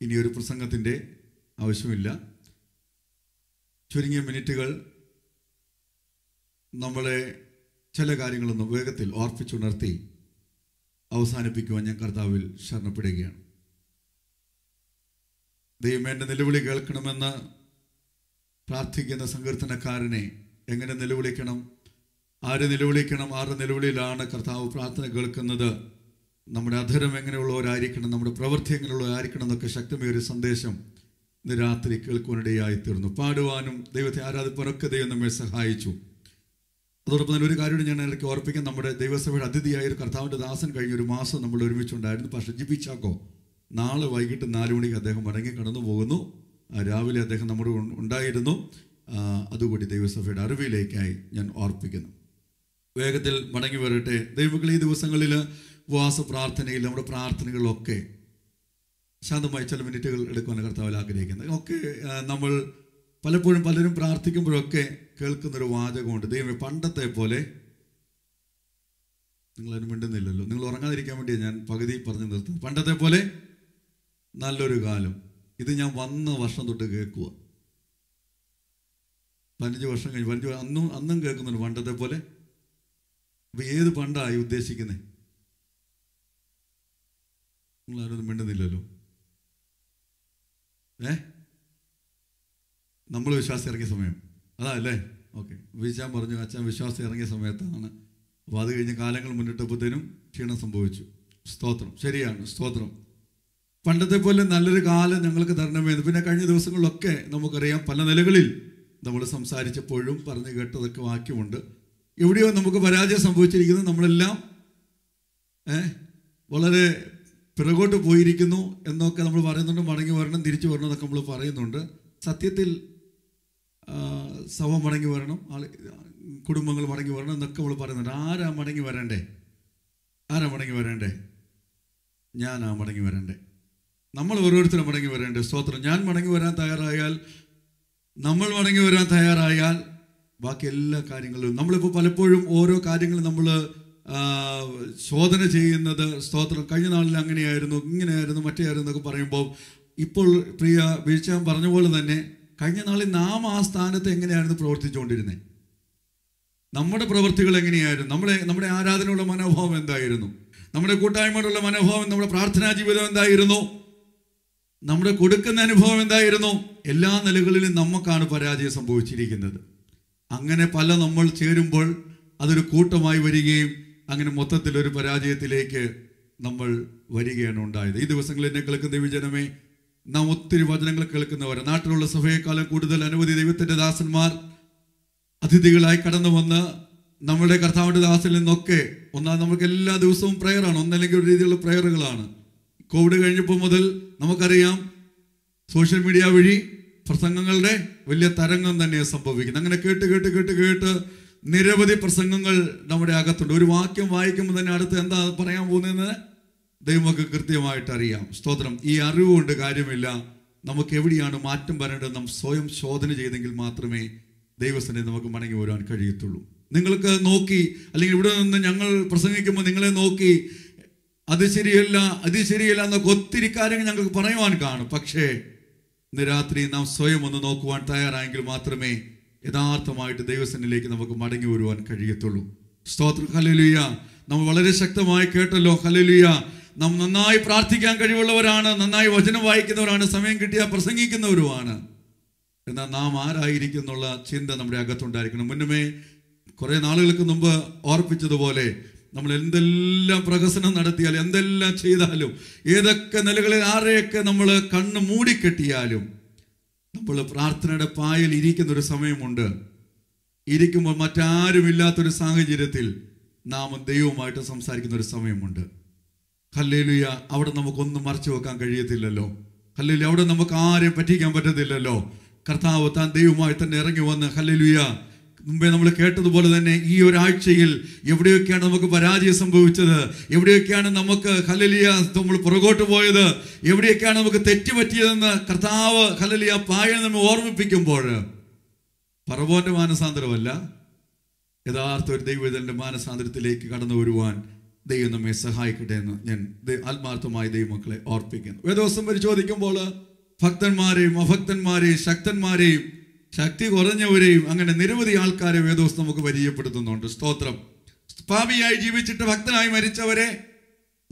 ഇനി ഒരു പ്രസംഗത്തിന്റെ ആവശ്യമില്ല. ചുരുങ്ങിയ മിനിറ്റുകൾ നമ്മളെ ചില കാര്യങ്ങളൊന്ന് വേഗത്തിൽ ഓർപ്പിച്ചുണർത്തി അവസാനിപ്പിക്കുവാൻ ഞാൻ കർത്താവിൽ ശരണപ്പെടുകയാണ്. ദൈവം എന്റെ നിലവിളി കേൾക്കണമെന്ന് പ്രാർത്ഥിക്കുന്ന സങ്കീർത്തനക്കാരനെ എങ്ങനെ നിലവിളിക്കണം? ആര് നിലവിളിക്കണം? ആരുടെ നിലവിളിയിലാണ് കർത്താവ് പ്രാർത്ഥന കേൾക്കുന്നത്? നമ്മുടെ അധരം എങ്ങനെയുള്ളവരായിരിക്കണം നമ്മുടെ പ്രവൃത്തി എങ്ങനെയുള്ളവരായിരിക്കണം എന്നൊക്കെ ശക്തമായ സന്ദേശം ഇന്ന് രാത്രി കേൾക്കുവാനിടയായി തീർന്നു പാടുവാനും ദൈവത്തെ ആരാധിപ്പാനൊക്കെ ദൈവം നമ്മെ സഹായിച്ചു. അതോടൊപ്പം തന്നെ ഒരു കാര്യം ഞാൻ ഇടയ്ക്ക് ഓർപ്പിക്കാൻ നമ്മുടെ ദൈവസഭയുടെ അതിഥിയായ ഒരു കർത്താവിന്റെ ദാസൻ കഴിഞ്ഞ ഒരു മാസം നമ്മൾ ഒരുമിച്ചുണ്ടായിരുന്നു. പക്ഷേ ജിബിച്ചാക്കോ നാളെ വൈകിട്ട് നാല് മണിക്ക് അദ്ദേഹം മടങ്ങി കടന്നു പോകുന്നു. രാവിലെ അദ്ദേഹം നമ്മുടെ ഉണ്ടായിരുന്നു. അതുകൂടി ദൈവസഭയുടെ അറിവിലേക്കായി ഞാൻ ഓർപ്പിക്കുന്നു. വേഗത്തിൽ മടങ്ങി വരട്ടെ. ദൈവങ്ങൾ ഈ ദിവസങ്ങളിൽ ഉപവാസ പ്രാർത്ഥനയിൽ നമ്മുടെ പ്രാർത്ഥനകളിലൊക്കെ ശാന്തമായി ചില മിനിറ്റുകൾ എടുക്കുവാൻ കർത്താവിൽ ആഗ്രഹിക്കുന്നത്. ഒക്കെ നമ്മൾ പലപ്പോഴും പലരും പ്രാർത്ഥിക്കുമ്പോഴൊക്കെ കേൾക്കുന്നൊരു വാചകമുണ്ട്. ദൈവമേ പണ്ടത്തെ പോലെ നിങ്ങൾ അതിന് മിണ്ടുന്നില്ലല്ലോ. നിങ്ങൾ ഉറങ്ങാതിരിക്കാൻ വേണ്ടിയാണ് ഞാൻ പകുതി പറഞ്ഞു നിർത്തുന്നത്. പണ്ടത്തെ പോലെ നല്ലൊരു കാലം. ഇത് ഞാൻ വന്ന വർഷം തൊട്ട് കേൾക്കുക പതിനഞ്ച് വർഷം കഴിഞ്ഞ് പതിനഞ്ച് അന്നും അന്നും കേൾക്കുന്നുണ്ട് പണ്ടത്തെ പോലെ. അപ്പൊ ഏത് പണ്ടായി ഉദ്ദേശിക്കുന്നത് നിങ്ങൾ ആരൊന്നും മിണ്ടുന്നില്ലല്ലോ. ഏ? നമ്മൾ വിശ്വാസം ഇറങ്ങിയ സമയം. അതാ അല്ലേ ഓക്കെ. വിശാൻ പറഞ്ഞു അച്ഛൻ വിശ്വാസം ഇറങ്ങിയ സമയത്താണ്. അപ്പോൾ അത് കഴിഞ്ഞ് കാലങ്ങൾ മുന്നിട്ടപ്പോഴത്തേനും ക്ഷീണം സംഭവിച്ചു. സ്തോത്രം. ശരിയാണ് സ്തോത്രം. പണ്ടത്തെ പോലെ നല്ലൊരു കാലം ഞങ്ങൾക്ക് തരണമെന്ന്. പിന്നെ കഴിഞ്ഞ ദിവസങ്ങളിലൊക്കെ നമുക്കറിയാം പല നിലകളിൽ നമ്മൾ സംസാരിച്ചപ്പോഴും പറഞ്ഞു കേട്ടതൊക്കെ വാക്യമുണ്ട്. എവിടെയോ നമുക്ക് പരാജയം സംഭവിച്ചിരിക്കുന്നത് നമ്മളെല്ലാം വളരെ പിറകോട്ട് പോയിരിക്കുന്നു എന്നൊക്കെ നമ്മൾ പറയുന്നുണ്ട് മടങ്ങി വരണം തിരിച്ചു വരണം എന്നൊക്കെ നമ്മൾ പറയുന്നുണ്ട്. സത്യത്തിൽ സഭ മടങ്ങി വരണം ആൾ കുടുംബങ്ങൾ മടങ്ങി വരണം എന്നൊക്കെ നമ്മൾ പറയുന്നുണ്ട്. ആരാ മടങ്ങി വരണ്ടേ? ആരാ മടങ്ങി വരണ്ടേ? ഞാനാ മടങ്ങി വരണ്ടേ? നമ്മൾ ഓരോരുത്തരും മടങ്ങി വരണ്ടേ? സ്തോത്രം. ഞാൻ മടങ്ങി വരാൻ തയ്യാറായാൽ നമ്മൾ മടങ്ങി വരാൻ തയ്യാറായാൽ ബാക്കി എല്ലാ കാര്യങ്ങളും നമ്മളിപ്പോൾ പലപ്പോഴും ഓരോ കാര്യങ്ങളും നമ്മൾ ശോധന ചെയ്യുന്നത് സ്തോത്രം. കഴിഞ്ഞ നാളിൽ അങ്ങനെയായിരുന്നു ഇങ്ങനെയായിരുന്നു മറ്റേയായിരുന്നു എന്നൊക്കെ പറയുമ്പോൾ ഇപ്പോൾ പ്രിയ വീഴ്ച പറഞ്ഞ പോലെ തന്നെ കഴിഞ്ഞ നാളിൽ നാം ആ സ്ഥാനത്ത് എങ്ങനെയായിരുന്നു പ്രവർത്തിച്ചുകൊണ്ടിരുന്നത് നമ്മുടെ പ്രവൃത്തികൾ എങ്ങനെയായിരുന്നു? നമ്മളെ നമ്മുടെ ആരാധനയുള്ള മനോഭാവം എന്തായിരുന്നു? നമ്മുടെ കൂട്ടായ്മയോടുള്ള മനോഭാവം നമ്മുടെ പ്രാർത്ഥനാ ജീവിതം എന്തായിരുന്നു? നമ്മുടെ കൊടുക്കുന്ന അനുഭവം എന്തായിരുന്നു? എല്ലാ നിലകളിലും നമുക്കാണ് പരാജയം സംഭവിച്ചിരിക്കുന്നത്. അങ്ങനെ പല നമ്മൾ ചേരുമ്പോൾ അതൊരു കൂട്ടമായി വരികയും അങ്ങനെ മൊത്തത്തിൽ ഒരു പരാജയത്തിലേക്ക് നമ്മൾ വരികയാണ് ഉണ്ടായത്. ഈ ദിവസങ്ങളിൽ എന്നെ കേൾക്കുന്ന ദൈവജനമേ നാം ഒത്തിരി വചനങ്ങൾ കേൾക്കുന്നവർ നാട്ടിലുള്ള സഭയെക്കാളും കൂടുതൽ അനവധി ദൈവത്തിന്റെ ദാസന്മാർ അതിഥികളായി കടന്നു വന്ന് നമ്മുടെ കർത്താവിന്റെ ദാസിൽ നിന്നൊക്കെ ഒന്നാമത് നമുക്ക് എല്ലാ ദിവസവും പ്രയറാണ് ഒന്നല്ലെങ്കിൽ ഒരു രീതിയിലുള്ള പ്രയറുകളാണ് കോവിഡ് കഴിഞ്ഞപ്പോൾ മുതൽ നമുക്കറിയാം സോഷ്യൽ മീഡിയ വഴി പ്രസംഗങ്ങളുടെ വലിയ തരംഗം തന്നെ സംഭവിക്കുന്നത്. അങ്ങനെ കേട്ട് കേട്ട് കേട്ട് കേട്ട് നിരവധി പ്രസംഗങ്ങൾ നമ്മുടെ അകത്തുണ്ട്. ഒരു വാക്യം വായിക്കുമ്പോൾ തന്നെ അടുത്ത് എന്താ പറയാൻ പോകുന്നതെന്ന് ദൈവമൊക്കെ കൃത്യമായിട്ട് അറിയാം. സ്തോത്രം. ഈ അറിവ് കൊണ്ട് കാര്യമില്ല. നമുക്ക് എവിടെയാണ് മാറ്റം വരേണ്ടത് നാം സ്വയം ശോധന ചെയ്തെങ്കിൽ മാത്രമേ ദൈവസ്ഥനെ നമുക്ക് മടങ്ങി വരാൻ കഴിയത്തുള്ളൂ. നിങ്ങൾക്ക് നോക്കി അല്ലെങ്കിൽ ഇവിടെ നിന്ന് ഞങ്ങൾ പ്രസംഗിക്കുമ്പോൾ നിങ്ങളെ നോക്കി അത് ശരിയല്ല അത് ശരിയല്ല എന്നൊക്കെ ഒത്തിരി കാര്യങ്ങൾ ഞങ്ങൾക്ക് പറയുവാൻ കാണും. പക്ഷേ ഇന്ന് രാത്രി നാം സ്വയം ഒന്ന് നോക്കുവാൻ തയ്യാറായെങ്കിൽ മാത്രമേ യഥാർത്ഥമായിട്ട് ദൈവസനിലേക്ക് നമുക്ക് മടങ്ങി വരുവാൻ കഴിയത്തുള്ളൂ. സ്തോത്രം. ഹലലുയ നമ്മൾ വളരെ ശക്തമായി കേട്ടല്ലോ. ഹലലുയ നാം നന്നായി പ്രാർത്ഥിക്കാൻ കഴിവുള്ളവരാണ്. നന്നായി വചനം വായിക്കുന്നവരാണ്. സമയം കിട്ടിയാൽ പ്രസംഗിക്കുന്നവരുമാണ്. എന്നാൽ നാം ആരായിരിക്കുന്നുള്ള ചിന്ത നമ്മുടെ അകത്തുണ്ടായിരിക്കണം. മുന്നമേ കുറെ നാളുകൾക്ക് മുമ്പ് ഓർപ്പിച്ചതുപോലെ നമ്മൾ എന്തെല്ലാം പ്രഹസനം നടത്തിയാൽ എന്തെല്ലാം ചെയ്താലും ഏതൊക്കെ നിലകളിൽ ആരെയൊക്കെ നമ്മൾ കണ്ണ് മൂടിക്കെട്ടിയാലും നമ്മൾ പ്രാർത്ഥനയുടെ പായൽ ഇരിക്കുന്ന ഒരു സമയമുണ്ട്. ഇരിക്കുമ്പോൾ മറ്റാരും ഇല്ലാത്തൊരു സാഹചര്യത്തിൽ നാം ദൈവവുമായിട്ട് സംസാരിക്കുന്ന ഒരു സമയമുണ്ട്. ഹല്ലേലുയ അവിടെ നമുക്കൊന്നും മറച്ചു വെക്കാൻ കഴിയത്തില്ലല്ലോ. ഹല്ലേലു അവിടെ നമുക്ക് ആരെയും പറ്റിക്കാൻ പറ്റത്തില്ലല്ലോ. കർത്താവ് താൻ ദൈവമായി തന്നെ ഇറങ്ങി വന്ന് ഹല്ലേലുയ മുമ്പേ നമ്മൾ കേട്ടതുപോലെ തന്നെ ഈ ഒരാഴ്ചയിൽ എവിടെയൊക്കെയാണ് നമുക്ക് പരാജയം സംഭവിച്ചത്? എവിടെയൊക്കെയാണ് നമുക്ക് ഹലലിയ നമ്മൾ പുറകോട്ട് പോയത്? എവിടെയൊക്കെയാണ് നമുക്ക് തെറ്റുപറ്റിയതെന്ന് കർത്താവ് ഹലലിയ പായ നമ്മെ ഓർമ്മിപ്പിക്കുമ്പോൾ പറവോന്റെ മാനസാന്തരമല്ല. യഥാർത്ഥ ഒരു ദൈവത്തിന്റെ മാനസാന്തരത്തിലേക്ക് കടന്നു വരുവാൻ ദൈവം നമ്മെ സഹായിക്കട്ടെ എന്ന് ഞാൻ ആത്മാർത്ഥമായി ദൈവമക്കളെ ഓർപ്പിക്കുന്നു. വേദോസം പരിശോധിക്കുമ്പോൾ ഭക്തന്മാരെയും അഭക്തന്മാരെയും ശക്തന്മാരെയും ശക്തി കുറഞ്ഞവരെയും അങ്ങനെ നിരവധി ആൾക്കാരെ വേദോസ് നമുക്ക് പരിചയപ്പെടുത്തുന്നുണ്ട്. സ്തോത്രം. പാപിയായി ജീവിച്ചിട്ട് ഭക്തനായി മരിച്ചവരെ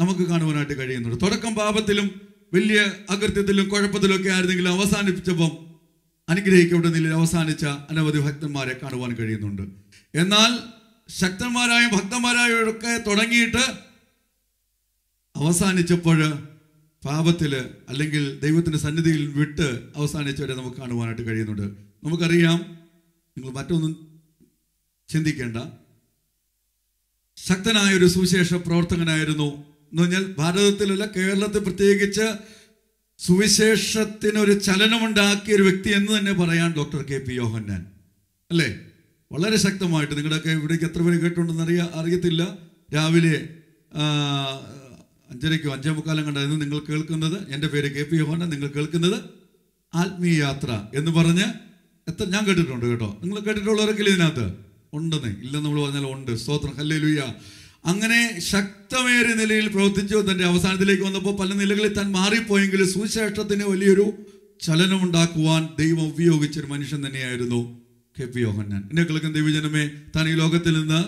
നമുക്ക് കാണുവാനായിട്ട് കഴിയുന്നുണ്ട്. തുടക്കം പാപത്തിലും വലിയ അകൃത്യത്തിലും കുഴപ്പത്തിലും ഒക്കെ ആയിരുന്നെങ്കിലും അവസാനിപ്പിച്ചപ്പം അനുഗ്രഹിക്കപ്പെട്ട നിലയിൽ അവസാനിച്ച അനവധി ഭക്തന്മാരെ കാണുവാൻ കഴിയുന്നുണ്ട്. എന്നാൽ ശക്തന്മാരായും ഭക്തന്മാരായും ഒക്കെ തുടങ്ങിയിട്ട് അവസാനിച്ചപ്പോൾ പാപത്തിൽ അല്ലെങ്കിൽ ദൈവത്തിന്റെ സന്നിധിയിൽ വിട്ട് അവസാനിച്ചവരെ നമുക്ക് കാണുവാനായിട്ട് കഴിയുന്നുണ്ട്. നമുക്കറിയാം നിങ്ങൾ മറ്റൊന്നും ചിന്തിക്കേണ്ട. ശക്തനായ ഒരു സുവിശേഷ പ്രവർത്തകനായിരുന്നു. എന്ന് പറഞ്ഞാൽ ഭാരതത്തിലല്ല കേരളത്തിൽ പ്രത്യേകിച്ച് സുവിശേഷത്തിനൊരു ചലനമുണ്ടാക്കിയ ഒരു വ്യക്തി എന്ന് തന്നെ പറയാൻ ഡോക്ടർ കെ പി യോഹന്നാൻ. അല്ലേ? വളരെ ശക്തമായിട്ട്. നിങ്ങളുടെയൊക്കെ ഇവിടേക്ക് എത്ര പേര് കേട്ടുണ്ടെന്ന് അറിയാ അറിയത്തില്ല. രാവിലെ അഞ്ചരയ്ക്കോ അഞ്ചേ മുക്കാലം കണ്ടായിരുന്നു നിങ്ങൾ കേൾക്കുന്നത്. എന്റെ പേര് കെ പി യോഹന്നാൻ നിങ്ങൾ കേൾക്കുന്നത് ആത്മീയ യാത്ര എന്ന് പറഞ്ഞ് എത്ര ഞാൻ കേട്ടിട്ടുണ്ട് കേട്ടോ. നിങ്ങൾ കേട്ടിട്ടുള്ളവരൊക്കെ ഇതിനകത്ത്? ഉണ്ടെന്ന്. ഇല്ലെന്ന് നമ്മൾ പറഞ്ഞാൽ ഉണ്ട്. സ്തോത്രം. ഹല്ലേ അങ്ങനെ ശക്തമേറിയ നിലയിൽ പ്രവർത്തിച്ചു തന്റെ അവസാനത്തിലേക്ക് വന്നപ്പോൾ പല നിലകളിൽ താൻ മാറിപ്പോയെങ്കിലും സുശേഷത്തിന് വലിയൊരു ചലനം ചലനമുണ്ടാക്കുവാൻ ദൈവം ഉപയോഗിച്ചൊരു മനുഷ്യൻ തന്നെയായിരുന്നു കെ പി യോഹന്നാൻ. എന്നെ കിളക്കൻ ദൈവജനമേ താൻ ഈ ലോകത്തിൽ നിന്ന്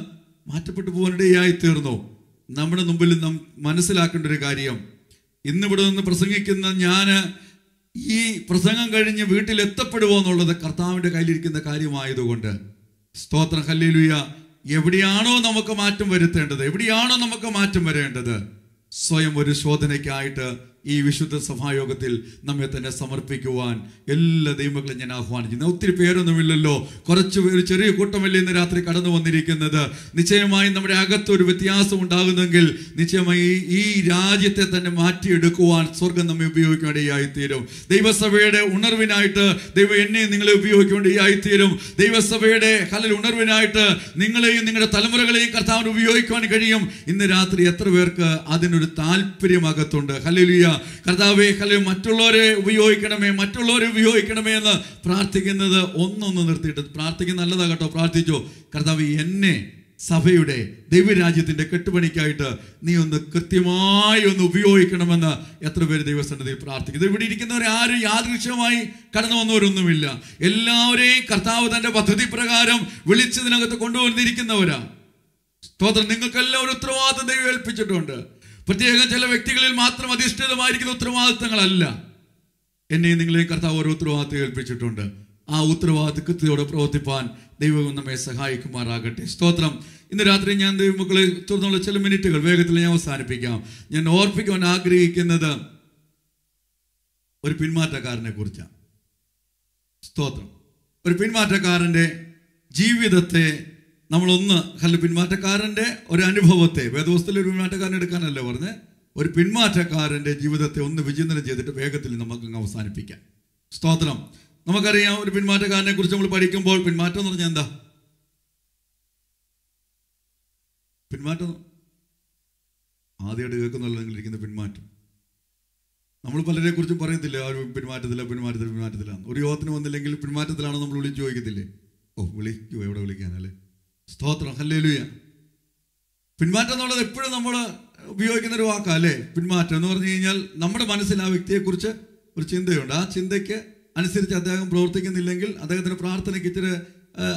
മാറ്റപ്പെട്ടു പോകാനിടയായി തീർന്നു. നമ്മുടെ മുമ്പിൽ നാം മനസ്സിലാക്കേണ്ട ഒരു കാര്യം. ഇന്നിവിടെ നിന്ന് പ്രസംഗിക്കുന്ന ഞാൻ ഈ പ്രസംഗം കഴിഞ്ഞ് വീട്ടിൽ എത്തപ്പെടുമോ എന്നുള്ളത് കർത്താവിന്റെ കയ്യിലിരിക്കുന്ന കാര്യമായതുകൊണ്ട്. സ്തോത്രം ഹല്ലേലൂയ. എവിടെയാണോ നമുക്ക് മാറ്റം വരുത്തേണ്ടത്? എവിടെയാണോ നമുക്ക് മാറ്റം വരേണ്ടത്? സ്വയം ഒരു ശോധനയ്ക്കായിട്ട് ഈ വിശുദ്ധ സഭായോഗത്തിൽ നമ്മെ തന്നെ സമർപ്പിക്കുവാൻ എല്ലാ ദൈവങ്ങളെയും ഞാൻ ആഹ്വാനം ചെയ്യുന്നു ഒത്തിരി പേരൊന്നുമില്ലല്ലോ. കുറച്ച് ഒരു ചെറിയ കൂട്ടമല്ലേ ഇന്ന് രാത്രി കടന്നു വന്നിരിക്കുന്നത്. നിശ്ചയമായും നമ്മുടെ അകത്ത് ഒരു വ്യത്യാസം ഉണ്ടാകുന്നെങ്കിൽ നിശ്ചയമായി ഈ രാജ്യത്തെ തന്നെ മാറ്റിയെടുക്കുവാൻ സ്വർഗം നമ്മെ ഉപയോഗിക്കേണ്ടതായിത്തീരും. ദൈവസഭയുടെ ഉണർവിനായിട്ട് ദൈവം എന്നെ നിങ്ങളെ ഉപയോഗിക്കേണ്ടതായിത്തീരും. ദൈവസഭയുടെ കലൽ ഉണർവിനായിട്ട് നിങ്ങളെയും നിങ്ങളുടെ തലമുറകളെയും കർത്താവിന് ഉപയോഗിക്കുവാൻ കഴിയും. ഇന്ന് രാത്രി എത്ര പേർക്ക് അതിനൊരു താല്പര്യം അകത്തുണ്ട്? ഹല്ലേലൂയ. കർത്താവെ ഹലോ മറ്റുള്ളവരെ ഉപയോഗിക്കണമേ മറ്റുള്ളവരെ ഉപയോഗിക്കണമേ എന്ന് പ്രാർത്ഥിക്കുന്നത് ഒന്നൊന്ന് നിർത്തിയിട്ട് പ്രാർത്ഥിക്കുന്ന നല്ലതാ കേട്ടോ പ്രാർത്ഥിച്ചോ. കർത്താവ് എന്നെ സഭയുടെ ദൈവരാജ്യത്തിന്റെ കെട്ടുപണിക്കായിട്ട് നീ ഒന്ന് കൃത്യമായി ഒന്ന് ഉപയോഗിക്കണമെന്ന് എത്ര പേര് ദൈവസന്നിധിയിൽ പ്രാർത്ഥിക്കുന്നു. ഇവിടെ ഇരിക്കുന്നവരെ ആരും യാദൃശ്യമായി കടന്നു വന്നവരൊന്നുമില്ല. എല്ലാവരെയും കർത്താവ് തന്റെ പദ്ധതി പ്രകാരം വിളിച്ചതിനകത്ത് കൊണ്ടുവന്നിരിക്കുന്നവരാ. സ്തോത്രം. നിങ്ങൾക്കെല്ലാം ഒരു ഉത്തരവാദിത്തം ദൈവം ഏൽപ്പിച്ചിട്ടുണ്ട്. പ്രത്യേകം ചില വ്യക്തികളിൽ മാത്രം അധിഷ്ഠിതമായിരിക്കുന്ന ഉത്തരവാദിത്തങ്ങളല്ല. എന്നെയും നിങ്ങളെയും കർത്താവ് ഓരോ ഉത്തരവാദിത്തം ഏൽപ്പിച്ചിട്ടുണ്ട്. ആ ഉത്തരവാദിത്ത കൃത്യതയോടെ പ്രവർത്തിപ്പാൻ ദൈവം നമ്മെ സഹായിക്കുമാറാകട്ടെ. സ്തോത്രം. ഇന്ന് രാത്രി ഞാൻ ദൈവമക്കളെ തുടർന്നുള്ള ചില മിനിറ്റുകൾ വേഗത്തിൽ ഞാൻ അവസാനിപ്പിക്കാം. ഞാൻ ഓർപ്പിക്കുവാൻ ആഗ്രഹിക്കുന്നത് ഒരു പിന്മാറ്റക്കാരനെ കുറിച്ചാണ്. സ്തോത്രം. ഒരു പിന്മാറ്റക്കാരന്റെ ജീവിതത്തെ നമ്മളൊന്ന് അല്ല പിന്മാറ്റക്കാരന്റെ ഒരു അനുഭവത്തെ വേദവസ്തുവിൽ ഒരു പിന്മാറ്റക്കാരൻ എടുക്കാനല്ല പറഞ്ഞ്? ഒരു പിന്മാറ്റക്കാരന്റെ ജീവിതത്തെ ഒന്ന് വിചിന്തനം ചെയ്തിട്ട് വേഗത്തിൽ നമുക്ക് അവസാനിപ്പിക്കാം. സ്തോത്രം. നമുക്കറിയാം ഒരു പിന്മാറ്റക്കാരനെ കുറിച്ച് നമ്മൾ പഠിക്കുമ്പോൾ പിന്മാറ്റം എന്ന് പറഞ്ഞാൽ എന്താ? പിന്മാറ്റം. ആദ്യമായിട്ട് കേൾക്കുന്നുള്ള നിങ്ങൾ ഇരിക്കുന്ന പിന്മാറ്റം. നമ്മൾ പലരെ കുറിച്ചും പറയത്തില്ല ഒരു പിന്മാറ്റത്തില്ല പിന്മാറ്റത്തില്ല പിന്മാറ്റത്തിലാണ് ഒരു യോഗത്തിന് വന്നില്ലെങ്കിൽ പിന്മാറ്റത്തിലാണോ നമ്മൾ വിളിച്ചു ചോദിക്കത്തില്ലേ? ഓ വിളിക്കൂ എവിടെ വിളിക്കാനല്ലേ സ്തോത്രം. ഹല്ലേലൂയ. പിന്മാറ്റം എന്നുള്ളത് എപ്പോഴും നമ്മൾ ഉപയോഗിക്കുന്ന ഒരു വാക്കാ അല്ലേ? പിന്മാറ്റം എന്ന് പറഞ്ഞു കഴിഞ്ഞാൽ നമ്മുടെ മനസ്സിൽ ആ വ്യക്തിയെക്കുറിച്ച് ഒരു ചിന്തയുണ്ട്. ആ ചിന്തയ്ക്ക് അനുസരിച്ച് അദ്ദേഹം പ്രവർത്തിക്കുന്നില്ലെങ്കിൽ അദ്ദേഹത്തിന് പ്രാർത്ഥനയ്ക്ക് ഇച്ചിരി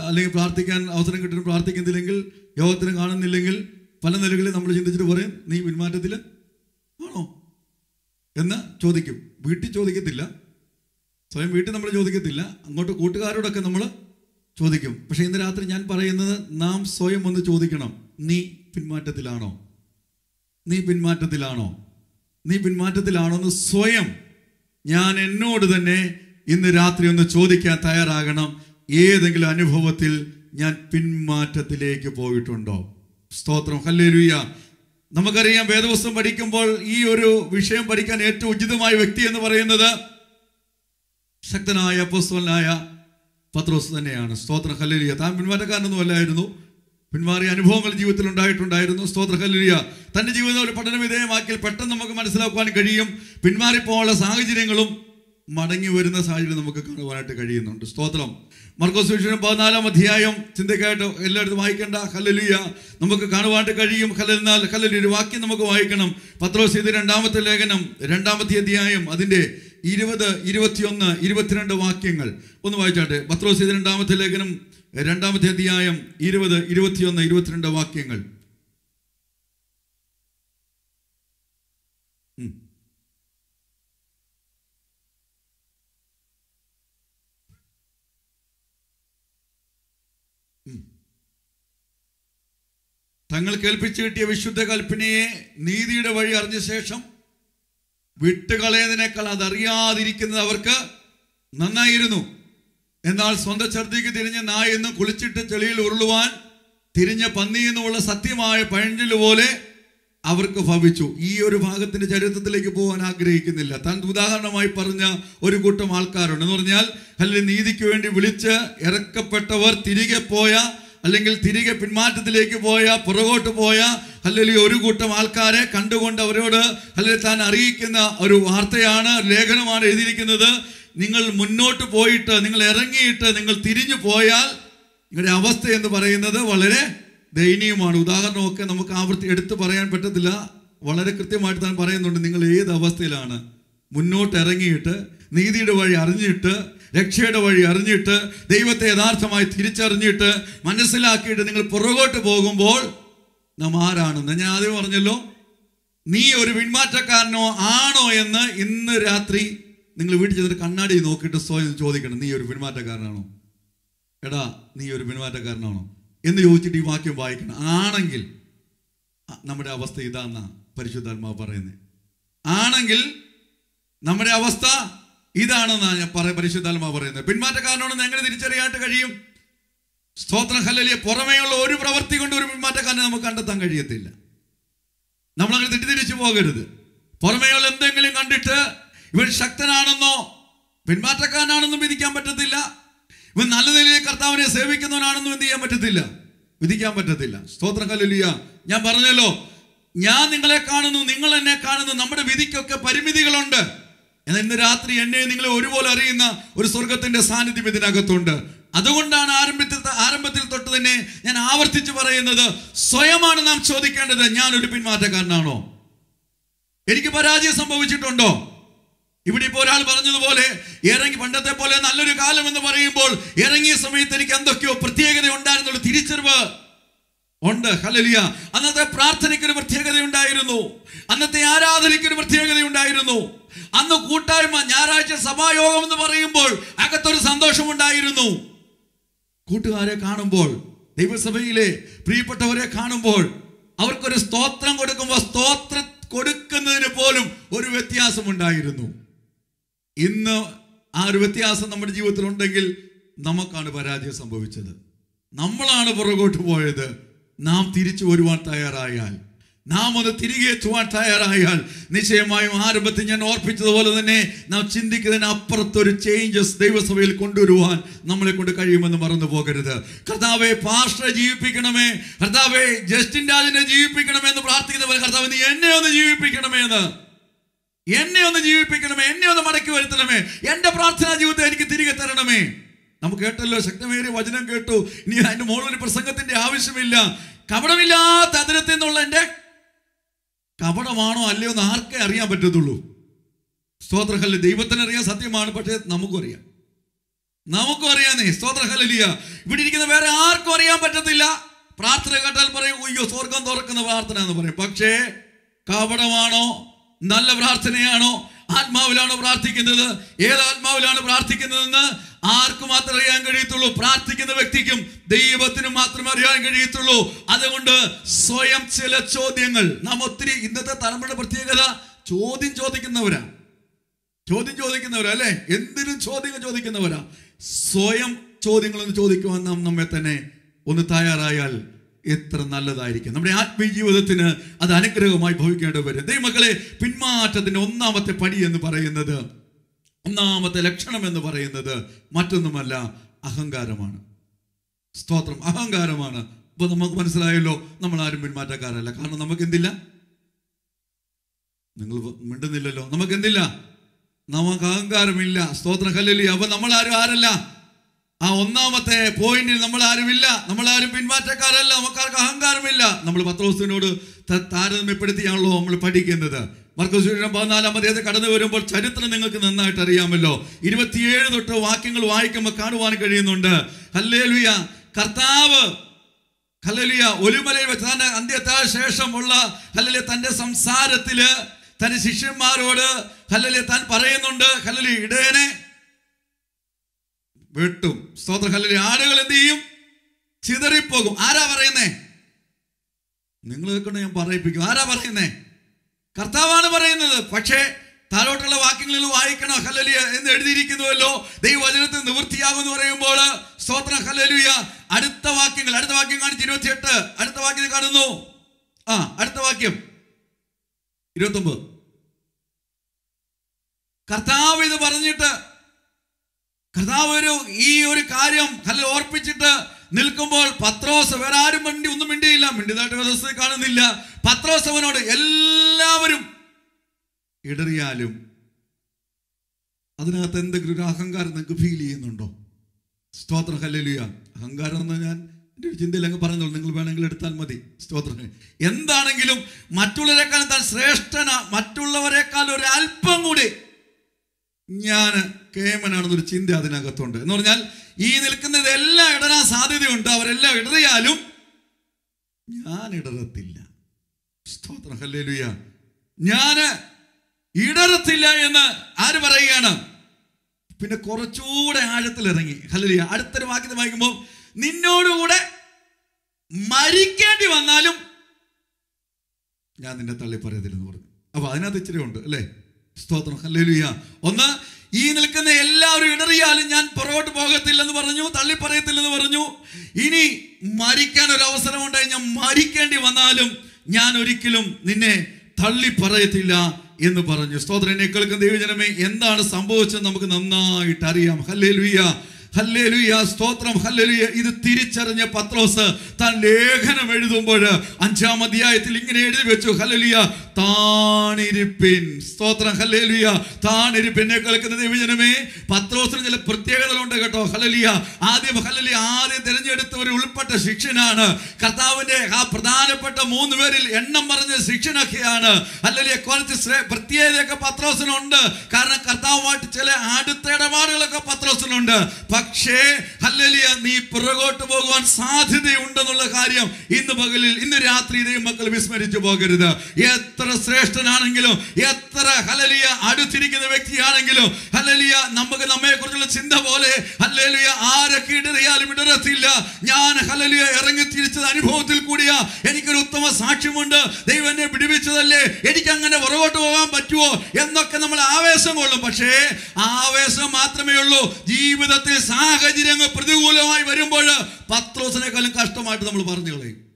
അല്ലെങ്കിൽ പ്രാർത്ഥിക്കാൻ അവസരം കിട്ടുന്ന പ്രാർത്ഥിക്കുന്നില്ലെങ്കിൽ യോഗത്തിന് കാണുന്നില്ലെങ്കിൽ പല നിലകളിൽ നമ്മൾ ചിന്തിച്ചിട്ട് പറയും നീ പിന്മാറ്റത്തിൽ ആണോ? എന്ന് ചോദിക്കും. വീട്ടിൽ ചോദിക്കത്തില്ല. സ്വയം വീട്ടിൽ നമ്മൾ ചോദിക്കത്തില്ല. അങ്ങോട്ട് കൂട്ടുകാരോടൊക്കെ നമ്മൾ ചോദിക്കും. പക്ഷെ ഇന്ന് രാത്രി ഞാൻ പറയുന്നത് നാം സ്വയം ഒന്ന് ചോദിക്കണം. നീ പിന്മാറ്റത്തിലാണോ? നീ പിന്മാറ്റത്തിലാണോ? നീ പിന്മാറ്റത്തിലാണോ എന്ന് സ്വയം ഞാൻ എന്നോട് തന്നെ ഇന്ന് രാത്രി ഒന്ന് ചോദിക്കാൻ തയ്യാറാകണം. ഏതെങ്കിലും അനുഭവത്തിൽ ഞാൻ പിന്മാറ്റത്തിലേക്ക് പോയിട്ടുണ്ടോ? സ്തോത്രം. ഹല്ലേലൂയ. നമുക്കറിയാം വേദപുസ്തകം പഠിക്കുമ്പോൾ ഈ ഒരു വിഷയം പഠിക്കാൻ ഏറ്റവും ഉചിതമായ വ്യക്തി എന്ന് പറയുന്നത് ശക്തനായ അപ്പോസ്തലനായ പത്രോസ് തന്നെയാണ്. സ്തോത്ര ഹല്ലേലൂയ. താൻ പിന്മാറ്റക്കാരനൊന്നും അല്ലായിരുന്നു പിന്മാറിയ അനുഭവങ്ങൾ ജീവിതത്തിൽ ഉണ്ടായിട്ടുണ്ടായിരുന്നു. സ്തോത്ര ഹല്ലേലൂയ. തന്റെ ജീവിതം ഒരു പഠന വിധേയമാക്കിയാൽ പെട്ടെന്ന് നമുക്ക് മനസ്സിലാക്കുവാൻ കഴിയും. പിന്മാറിപ്പോള സാഹചര്യങ്ങളും മടങ്ങി വരുന്ന സാഹചര്യം നമുക്ക് കാണുവാനായിട്ട് കഴിയുന്നുണ്ട്. സ്തോത്രം. മർക്കോസ് വിഷയം പതിനാലാം അധ്യായം ചിന്തയ്ക്കായിട്ട് എല്ലായിടത്തും വായിക്കേണ്ട. ഹലലിയ നമുക്ക് കാണുവാനായിട്ട് കഴിയും. ഹലെന്നാൽ ഹലലി ഒരു വാക്യം നമുക്ക് വായിക്കണം. പത്രോസ് ഇത് രണ്ടാമത്തെ ലേഖനം രണ്ടാമത്തെ അധ്യായം അതിന്റെ ഇരുപത് ഇരുപത്തിയൊന്ന് ഇരുപത്തിരണ്ട് വാക്യങ്ങൾ. ഒന്ന് വായിച്ചാട്ടെ. പത്രോസ് രണ്ടാമത്തെ ലേഖനം രണ്ടാമത്തെ അധ്യായം ഇരുപത് ഇരുപത്തിയൊന്ന് ഇരുപത്തിരണ്ട് വാക്യങ്ങൾ. തങ്ങൾ കേൾപ്പിച്ചു കിട്ടിയ വിശുദ്ധ കൽപ്പനയെ നീതിയുടെ വഴി അറിഞ്ഞ ശേഷം വിട്ടുകളയുന്നതിനേക്കാൾ അതറിയാതിരിക്കുന്നത് അവർക്ക് നന്നായിരുന്നു. എന്നാൽ സ്വന്തം ഛർദിക്ക് തിരിഞ്ഞ നായെന്നും കുളിച്ചിട്ട് ചെളിയിൽ ഉരുളുവാൻ തിരിഞ്ഞ പന്നി എന്നുമുള്ള സത്യമായ പഴഞ്ചൊല്ല് പോലെ അവർക്ക് ഭവിച്ചു. ഈ ഒരു ഭാഗത്തിന്റെ ചരിത്രത്തിലേക്ക് പോകാൻ ആഗ്രഹിക്കുന്നില്ല. താൻ ഉദാഹരണമായി പറഞ്ഞ ഒരു കൂട്ടം ആൾക്കാരുണ്ട്. എന്ന് പറഞ്ഞാൽ അല്ലെങ്കിൽ നീതിക്ക് വേണ്ടി വിളിച്ച് ഇറക്കപ്പെട്ടവർ തിരികെ പോയ അല്ലെങ്കിൽ തിരികെ പിന്മാറ്റത്തിലേക്ക് പോയ പുറകോട്ട് പോയ അല്ലെങ്കിൽ ഒരു കൂട്ടം ആൾക്കാരെ കണ്ടുകൊണ്ട് അവരോട് അല്ലെങ്കിൽ താൻ അറിയിക്കുന്ന ഒരു വാർത്തയാണ് ലേഖനമാണ് എഴുതിയിരിക്കുന്നത്. നിങ്ങൾ മുന്നോട്ട് പോയിട്ട് നിങ്ങൾ ഇറങ്ങിയിട്ട് നിങ്ങൾ തിരിഞ്ഞു പോയാൽ നിങ്ങളുടെ അവസ്ഥ എന്ന് പറയുന്നത് വളരെ ദയനീയമാണ്. ഉദാഹരണമൊക്കെ നമുക്ക് ആവർത്തി എടുത്തു പറയാൻ പറ്റത്തില്ല. വളരെ കൃത്യമായിട്ട് താൻ പറയുന്നുണ്ട് നിങ്ങൾ ഏത് അവസ്ഥയിലാണ്? മുന്നോട്ട് ഇറങ്ങിയിട്ട് നീതിയുടെ വഴി അറിഞ്ഞിട്ട് രക്ഷയുടെ വഴി അറിഞ്ഞിട്ട് ദൈവത്തെ യഥാർത്ഥമായി തിരിച്ചറിഞ്ഞിട്ട് മനസ്സിലാക്കിയിട്ട് നിങ്ങൾ പുറകോട്ട് പോകുമ്പോൾ നാം ആരാണെന്ന്? ഞാൻ ആദ്യം പറഞ്ഞല്ലോ നീ ഒരു പിന്മാറ്റക്കാരനോ ആണോ എന്ന് ഇന്ന് രാത്രി നിങ്ങൾ വീട്ടിൽ ചെന്നിട്ട് കണ്ണാടി നോക്കിയിട്ട് സ്വയം ചോദിക്കണം. നീ ഒരു പിന്മാറ്റക്കാരനാണോ? എടാ നീ ഒരു പിന്മാറ്റക്കാരനാണോ? എന്ന് ചോദിച്ചിട്ട് ഈ വാക്യം വായിക്കണം. ആണെങ്കിൽ നമ്മുടെ അവസ്ഥ ഇതാന്നാ പരിശുദ്ധാത്മാവ് പറയുന്നത് ആണെങ്കിൽ നമ്മുടെ അവസ്ഥ ഇതാണെന്നാ ഞാൻ പറയ പരിശുദ്ധാത്മാവ് പറയുന്നത്. പിന്മാറ്റക്കാരനോടൊന്നും എങ്ങനെ തിരിച്ചറിയാനായിട്ട് കഴിയും? സ്തോത്ര ഹല്ലലിയെ. പുറമേയുള്ള ഒരു പ്രവൃത്തി കൊണ്ട് ഒരു പിന്മാറ്റക്കാരനെ നമുക്ക് കണ്ടെത്താൻ കഴിയത്തില്ല. നമ്മളങ്ങനെ തെറ്റിദ്ധരിച്ചു പോകരുത്. പുറമേയുള്ള എന്തെങ്കിലും കണ്ടിട്ട് ഇവൻ ശക്തനാണെന്നോ പിന്മാറ്റക്കാരനാണെന്നും വിധിക്കാൻ പറ്റത്തില്ല. ഇവൻ നല്ല നിലയിൽ കർത്താവിനെ സേവിക്കുന്നവനാണെന്നും എന്ത് ചെയ്യാൻ പറ്റത്തില്ല? വിധിക്കാൻ പറ്റത്തില്ല. സ്തോത്ര കല്ലിയ ഞാൻ പറഞ്ഞല്ലോ ഞാൻ നിങ്ങളെ കാണുന്നു നിങ്ങൾ എന്നെ കാണുന്നു. നമ്മുടെ വിധിക്കൊക്കെ പരിമിതികളുണ്ട്. എന്നാൽ ഇന്ന് രാത്രി എന്നെ നിങ്ങളെ ഒരുപോലെ അറിയുന്ന ഒരു സ്വർഗത്തിന്റെ സാന്നിധ്യം ഇതിനകത്തുണ്ട്. അതുകൊണ്ടാണ് ആരംഭത്തിൽ ആരംഭത്തിൽ തൊട്ട് തന്നെ ഞാൻ ആവർത്തിച്ച് പറയുന്നത് സ്വയമാണ് നാം ചോദിക്കേണ്ടത് ഞാൻ ഒരു പിന്മാറ്റക്കാരനാണോ? എനിക്ക് പരാജയം സംഭവിച്ചിട്ടുണ്ടോ? ഇവിടെ ഇപ്പോൾ ഒരാൾ പറഞ്ഞതുപോലെ ഇറങ്ങി പണ്ടത്തെ പോലെ നല്ലൊരു കാലം എന്ന് പറയുമ്പോൾ ഇറങ്ങിയ സമയത്ത് എനിക്ക് എന്തൊക്കെയോ പ്രത്യേകത ഉണ്ടായിരുന്നുള്ള തിരിച്ചറിവ് ഉണ്ട്. ഹലലിയ അന്നത്തെ പ്രാർത്ഥനയ്ക്കൊരു പ്രത്യേകത ഉണ്ടായിരുന്നു. അന്നത്തെ ആരാധനയ്ക്കൊരു പ്രത്യേകത ഉണ്ടായിരുന്നു. അന്ന് കൂട്ടായ്മ ഞായറാഴ്ച സഭായോഗം എന്ന് പറയുമ്പോൾ അകത്തൊരു സന്തോഷമുണ്ടായിരുന്നു. കൂട്ടുകാരെ കാണുമ്പോൾ ദൈവസഭയിലെ പ്രിയപ്പെട്ടവരെ കാണുമ്പോൾ അവർക്കൊരു സ്തോത്രം കൊടുക്കുമ്പോൾ സ്തോത്ര കൊടുക്കുന്നതിന് പോലും ഒരു വ്യത്യാസമുണ്ടായിരുന്നു. ഇന്ന് ആ ഒരു വ്യത്യാസം നമ്മുടെ ജീവിതത്തിൽ ഉണ്ടെങ്കിൽ നമുക്കാണ് പരാജയം സംഭവിച്ചത്. നമ്മളാണ് പുറകോട്ട് പോയത്. നാം തിരിച്ചു വരുവാൻ തയ്യാറായാൽ നാം ഒന്ന് തിരികെ എത്തുവാൻ തയ്യാറായാൽ നിശ്ചയമായും ആരംഭത്തിൽ ഞാൻ ഓർപ്പിച്ചതുപോലെ തന്നെ നാം ചിന്തിക്കുന്നതിന് അപ്പുറത്തൊരു ചേഞ്ചസ് ദൈവസഭയിൽ കൊണ്ടുവരുവാൻ നമ്മളെ കൊണ്ട് കഴിയുമെന്ന് മറന്നു പോകരുത്. കർത്താവെ പാസ്റ്ററെ ജീവിപ്പിക്കണമേ. കർത്താവെ ജസ്റ്റിൻ രാജിനെ ജീവിപ്പിക്കണമേ എന്ന് പ്രാർത്ഥിക്കുന്നവർ കർത്താവ് നീ എന്നെ ഒന്ന് ജീവിപ്പിക്കണമേ എന്ന്. എന്നെ ഒന്ന് ജീവിപ്പിക്കണമേ എന്നെ ഒന്ന് മടക്കി വരുത്തണമേ. എന്റെ പ്രാർത്ഥനാ ജീവിതത്തെ എനിക്ക് തിരികെ തരണമേ. നമുക്ക് കേട്ടല്ലോ ശക്തമേറിയ വചനം കേട്ടു. ഇനി അതിന്റെ മുകളിൽ ഒരു പ്രസംഗത്തിന്റെ ആവശ്യമില്ല. കപടമില്ലാത്ത അതിരത്തിൽ നിന്നുള്ള എന്റെ കപടമാണോ അല്ലയോ എന്ന് ആർക്കേ അറിയാൻ പറ്റത്തുള്ളൂ? സ്തോത്രഹല്ല ദൈവത്തിന് അറിയാൻ സത്യമാണ് പക്ഷേ നമുക്കും അറിയാം. നമുക്കും അറിയാന്നേ സ്തോത്രഹല്ലിയ ഇവിടെ ഇരിക്കുന്ന വേറെ ആർക്കും അറിയാൻ പറ്റത്തില്ല. പ്രാർത്ഥന കേട്ടാൽ പറയും അയ്യോ സ്വർഗം തുറക്കുന്ന പ്രാർത്ഥന എന്ന് പറയും. പക്ഷേ കപടമാണോ നല്ല പ്രാർത്ഥനയാണോ ആത്മാവിലാണോ പ്രാർത്ഥിക്കുന്നത്. ഏത് ആത്മാവിലാണ് പ്രാർത്ഥിക്കുന്നതെന്ന് ആർക്ക് മാത്രം അറിയാൻ കഴിയത്തുള്ളൂ. പ്രാർത്ഥിക്കുന്ന വ്യക്തിക്കും ദൈവത്തിനും മാത്രമേ അറിയാൻ കഴിയത്തുള്ളൂ. അതുകൊണ്ട് സ്വയം ചില ചോദ്യങ്ങൾ. നാം ഒത്തിരി ഇന്നത്തെ തലമുറയുടെ പ്രത്യേകത ചോദ്യം ചോദിക്കുന്നവരാ. ചോദ്യം ചോദിക്കുന്നവരാ അല്ലെ? എന്തിനും ചോദ്യങ്ങൾ ചോദിക്കുന്നവരാ. സ്വയം ചോദ്യങ്ങളൊന്ന് ചോദിക്കുവാൻ നാം നമ്മെ തന്നെ ഒന്ന് തയ്യാറായാൽ എത്ര നല്ലതായിരിക്കും. നമ്മുടെ ആത്മീയ ജീവിതത്തിന് അത് അനുഗ്രഹമായി ഭവിക്കേണ്ടി വരും. ദൈവമക്കളെ പിന്മാറ്റത്തിന്റെ ഒന്നാമത്തെ പടി എന്ന് പറയുന്നത് ഒന്നാമത്തെ ലക്ഷണം എന്ന് പറയുന്നത് മറ്റൊന്നുമല്ല അഹങ്കാരമാണ്. സ്തോത്രം. അഹങ്കാരമാണ്. ഇപ്പൊ നമുക്ക് മനസ്സിലായല്ലോ നമ്മൾ ആരും പിന്മാറ്റക്കാരല്ല. കാരണം നമുക്ക് എന്തില്ല നിങ്ങൾ മിണ്ടുന്നില്ലല്ലോ. നമുക്ക് എന്തില്ല നമുക്ക് അഹങ്കാരമില്ല. സ്തോത്രം. കല്ലില്ല അപ്പൊ നമ്മൾ ആരും ആരല്ല? ആ ഒന്നാമത്തെ പോയിന്റിൽ നമ്മൾ ആരുമില്ല നമ്മൾ ആരും പിന്മാറ്റക്കാരല്ല. നമുക്കാർക്ക് അഹങ്കാരമില്ല. നമ്മൾ പത്രോസിനോട് താരതമ്യപ്പെടുത്തിയാണല്ലോ നമ്മൾ പഠിക്കുന്നത്. മർക്കോസിന്റെ പതിനാലാം അദ്ദേഹത്തെ കടന്നു വരുമ്പോൾ ചരിത്രം നിങ്ങൾക്ക് നന്നായിട്ട് അറിയാമല്ലോ. ഇരുപത്തിയേഴ് തൊട്ട് വാക്യങ്ങൾ വായിക്കുമ്പോൾ കാണുവാൻ കഴിയുന്നുണ്ട്. ഹല്ലേലുയ. കർത്താവ്. ഹല്ലേലൂയ. ഒലിമലയിൽ വെച്ച് തന്നെ അന്ത്യത്തായ ശേഷമുള്ള ഹല്ലലിയ തന്റെ സംസാരത്തിൽ തന്റെ ശിഷ്യന്മാരോട് ഹല്ലലിയ താൻ പറയുന്നുണ്ട്. ഹല്ലലി ഇടയനെ. വെട്ടും. സ്തോത്ര ഹല്ലേലൂയ ആടുകൾ എന്ത് ചെയ്യും? ചിതറിപ്പോകും. ആരാ പറയുന്നേ? നിങ്ങൾ കൊണ്ട് ഞാൻ പറയിപ്പിക്കും. ആരാ പറയുന്നേ? കർത്താവാണ് പറയുന്നത്. പക്ഷേ താഴോട്ടുള്ള വാക്യങ്ങളിൽ വായിക്കണം. ഹലലിയ എന്ന് എഴുതിയിരിക്കുന്നുവല്ലോ. ദൈവവചനത്തിൽ നിവൃത്തിയാകും എന്ന് പറയുമ്പോൾ സ്തോത്ര ഹലലിയ അടുത്ത വാക്യങ്ങൾ. അടുത്ത വാക്യം കാണിച്ച് ഇരുപത്തിയെട്ട്. അടുത്ത വാക്യം കാണുന്നു. ആ അടുത്ത വാക്യം. ഇരുപത്തൊമ്പത്. കർത്താവ് ഇത് പറഞ്ഞിട്ട് കർത്താവ് ഒരു ഈ ഒരു കാര്യം ഹല്ല ഓർപ്പിച്ചിട്ട് നിൽക്കുമ്പോൾ പത്രോസ് വേറെ ആരും മിണ്ടി ഒന്നും മിണ്ടിയില്ല. മിണ്ടിതായിട്ട് വ്യവസ്ഥ കാണുന്നില്ല. പത്രോസ് അവനോട് എല്ലാവരും ഇടറിയാലും അതിനകത്ത് എന്തെങ്കിലും ഒരു അഹങ്കാരം നിങ്ങൾക്ക് ഫീൽ ചെയ്യുന്നുണ്ടോ? സ്തോത്ര ഹല്ലേലൂയ. അഹങ്കാരം എന്ന് ഞാൻ എന്റെ ഒരു ചിന്തയിൽ അങ്ങ് പറഞ്ഞോളൂ നിങ്ങൾ വേണമെങ്കിൽ എടുത്താൽ മതി. സ്തോത്രം. എന്താണെങ്കിലും മറ്റുള്ളവരെക്കാൾ താൻ ശ്രേഷ്ഠന. മറ്റുള്ളവരെക്കാൾ ഒരു അല്പം കൂടി ഞാൻ കേമനാണെന്നൊരു ചിന്ത അതിനകത്തുണ്ട്. എന്ന് പറഞ്ഞാൽ ഈ നിൽക്കുന്നത് എല്ലാം ഇടരാൻ സാധ്യതയുണ്ട്. അവരെല്ലാം ഇടറിയാലും ഞാൻ ഇടറത്തില്ല. സ്തോത്രം. ഹല്ലേലൂയ. ഞാൻ ഇടറത്തില്ല എന്ന് ആര് പറയുകയാണ്? പിന്നെ കുറച്ചുകൂടെ ആഴത്തിൽ ഇറങ്ങി ഹല്ലേലൂയ. അടുത്തൊരു വാക്യത്തിൽ വായിക്കുമ്പോൾ നിന്നോടുകൂടെ മരിക്കേണ്ടി വന്നാലും ഞാൻ നിന്നെ തള്ളി പറയത്തില്ലെന്ന് പറഞ്ഞു. അപ്പൊ അതിനകത്ത് ഇച്ചിരി ഉണ്ട് അല്ലേ? സ്തോത്രം. ഹല്ലേലൂയ. ഒന്ന് ഈ നിൽക്കുന്ന എല്ലാവരും ഇടറിയാലും ഞാൻ പുറകോട്ട് പോകത്തില്ലെന്ന് പറഞ്ഞു തള്ളി പറയത്തില്ലെന്ന് പറഞ്ഞു. ഇനി മരിക്കാൻ ഒരു അവസരം ഉണ്ടായി ഞാൻ മരിക്കേണ്ടി വന്നാലും ഞാൻ ഒരിക്കലും നിന്നെ തള്ളി പറയത്തില്ല എന്ന് പറഞ്ഞു. സ്തോത്രം. എന്നെ കേൾക്കുന്ന ദൈവജനമേ എന്താണ് സംഭവിച്ചത് നമുക്ക് നന്നായിട്ട് അറിയാം. ഹല്ലേലൂയ. സ്തോത്രം ഇത് തിരിച്ചറിഞ്ഞ പത്രോസ് താൻ ലേഖനം എഴുതുമ്പോൾ അഞ്ചാം അധ്യായത്തിൽ ഇങ്ങനെ എഴുതി വെച്ചു. ഹല്ലേലൂയ താണിരിപ്പിൻ. സ്തോത്രം ഹല്ലേലൂയ. താണിരിപ്പിൻ. എന്നെ കേൾക്കുന്ന ദൈവജനമേ പത്രോസിന് ചില പ്രത്യേകതകളുണ്ട് കേട്ടോ. ഹല്ലേലൂയ ആദ്യം ഹല്ലേലൂയ ആദ്യം തിരഞ്ഞെടുത്തവർ ഉൾപ്പെട്ട ശിക്ഷനാണ്. കർത്താവിന്റെ ആ പ്രധാനപ്പെട്ട മൂന്ന് പേരിൽ എണ്ണം പറഞ്ഞ ശിക്ഷനൊക്കെയാണ്. ഹല്ലേലൂയ കുറച്ച് പ്രത്യേകതയൊക്കെ പത്രോസിനുണ്ട്. കാരണം കർത്താവുമായിട്ട് ചില അടുത്ത ഇടപാടുകളൊക്കെ പത്രോസിനുണ്ട്. പക്ഷേ ഹല്ലേലൂയ നീ പുറകോട്ട് പോകുവാൻ സാധ്യതയുണ്ടെന്നുള്ള കാര്യം ഇന്ന് പകലിൽ ഇന്ന് രാത്രി ഇതേ മക്കൾ വിസ്മരിച്ചു പോകരുത്. എത്ര ശ്രേഷ്ഠനാണെങ്കിലും എത്ര ഹലലിയ അടുത്തിരിക്കുന്ന വ്യക്തിയാണെങ്കിലും ഹലലിയ നമുക്ക് നമ്മെ കുറിച്ചുള്ള ചിന്ത പോലെ ഹല്ലേലൂയ ആരൊക്കെ ഇടരത്തില്ല ഞാൻ ഹലലിയ ഇറങ്ങി തിരിച്ചത് അനുഭവത്തിൽ കൂടിയ. എനിക്കൊരു ഉത്തമ സാക്ഷ്യമുണ്ട്. ദൈവം എന്നെ പിടിപ്പിച്ചതല്ലേ എനിക്ക് അങ്ങനെ പുറകോട്ട് പോകാൻ പറ്റുമോ എന്നൊക്കെ നമ്മൾ ആവേശം കൊള്ളും. പക്ഷേ ആവേശം മാത്രമേ ഉള്ളൂ. ജീവിതത്തിൽ സാഹചര്യങ്ങൾ പ്രതികൂലമായി വരുമ്പോൾ പത്രോസിനേക്കാളും കഷ്ടമായിട്ട് നമ്മൾ പറഞ്ഞു കളയും.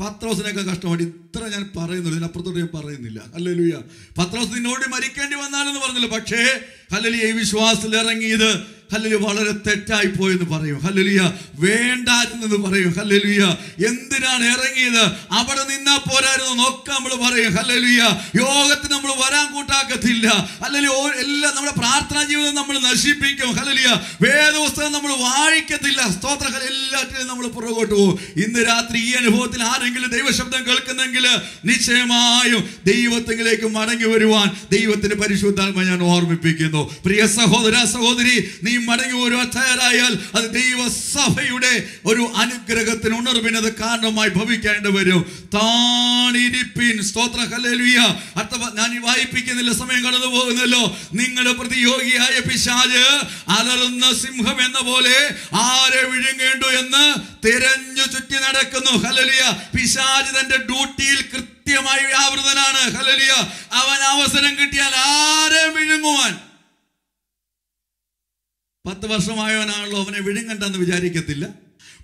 പത്രോസിനേക്കാൾ കഷ്ടമായിട്ട് ഇത്ര ഞാൻ പറയുന്നുള്ളൂ. ഇതിനപ്പുറത്തോട്ട് ഞാൻ പറയുന്നില്ല. ഹല്ലേലൂയ. പത്രോസ് നിന്നോട് മരിക്കേണ്ടി വന്നാലെന്ന് പറഞ്ഞില്ല. പക്ഷേ ഹല്ലേലൂയ ഈ വിശ്വാസത്തിൽ ഇറങ്ങിയത് ഹല്ലേലൂയ വളരെ തെറ്റായി പോയെന്ന് പറയും. ഹല്ലലിയ വേണ്ടായിരുന്നെന്ന് പറയും. ഹല്ലലിയ എന്തിനാണ് ഇറങ്ങിയത്? അവിടെ നിന്നാ പോരായിരുന്നു? നോക്കാം നമ്മൾ പറയും. ഹല്ലലിയ യോഗത്തിന് നമ്മൾ വരാൻ കൂട്ടാക്കത്തില്ല. അല്ലെങ്കിൽ എല്ലാം നമ്മുടെ പ്രാർത്ഥനാ ജീവിതം നമ്മൾ നശിപ്പിക്കും. ഹല്ലേലൂയ വേദപുസ്തകം നമ്മൾ വായിക്കത്തില്ല സ്തോത്രങ്ങൾ എല്ലാറ്റിനും നമ്മൾ പുറകോട്ട് പോകും. ഇന്ന് രാത്രി ഈ അനുഭവത്തിൽ ആരെങ്കിലും ദൈവശബ്ദം കേൾക്കുന്നെങ്കിൽ നിശ്ചയമായും ദൈവത്തിലേക്ക് മടങ്ങി വരുവാൻ ദൈവത്തിന്റെ പരിശുദ്ധാത്മ ഞാൻ ഓർമ്മിപ്പിക്കുന്നു. പ്രിയ സഹോദര സഹോദരി നീ മടങ്ങി വരുവാൻ തയ്യാറായാൽ അത് ദൈവസഭയുടെ ഒരു അനുഗ്രഹത്തിന് ഉണർവിനത് കാരണമായി ഭവിക്കേണ്ടി വരും. താണിരിപ്പിൻ. സ്തോത്ര. ഹല്ലേലൂയ. അർത്ഥം ഞാൻ വായിപ്പിക്കുന്നില്ല സമയം കടന്നു പോകുന്നല്ലോ. നിങ്ങളുടെ പ്രതിയോഗിയായ പിശാജ് അലറുന്ന സിംഹം എന്ന പോലെ ആരെ വിഴുങ്ങേണ്ടു എന്ന് തിരഞ്ഞു ചുറ്റി നടക്കുന്നു. ഹലലിയ പിശാജ് തന്റെ ഡ്യൂട്ടിയിൽ കൃത്യമായി വ്യാപൃതനാണ്. ഹലലിയ അവൻ അവസരം കിട്ടിയാൽ ആരെ വിഴുങ്ങുവാൻ? പത്ത് വർഷമായവനാണല്ലോ അവനെ വിഴുങ്ങണ്ടെന്ന് വിചാരിക്കത്തില്ല.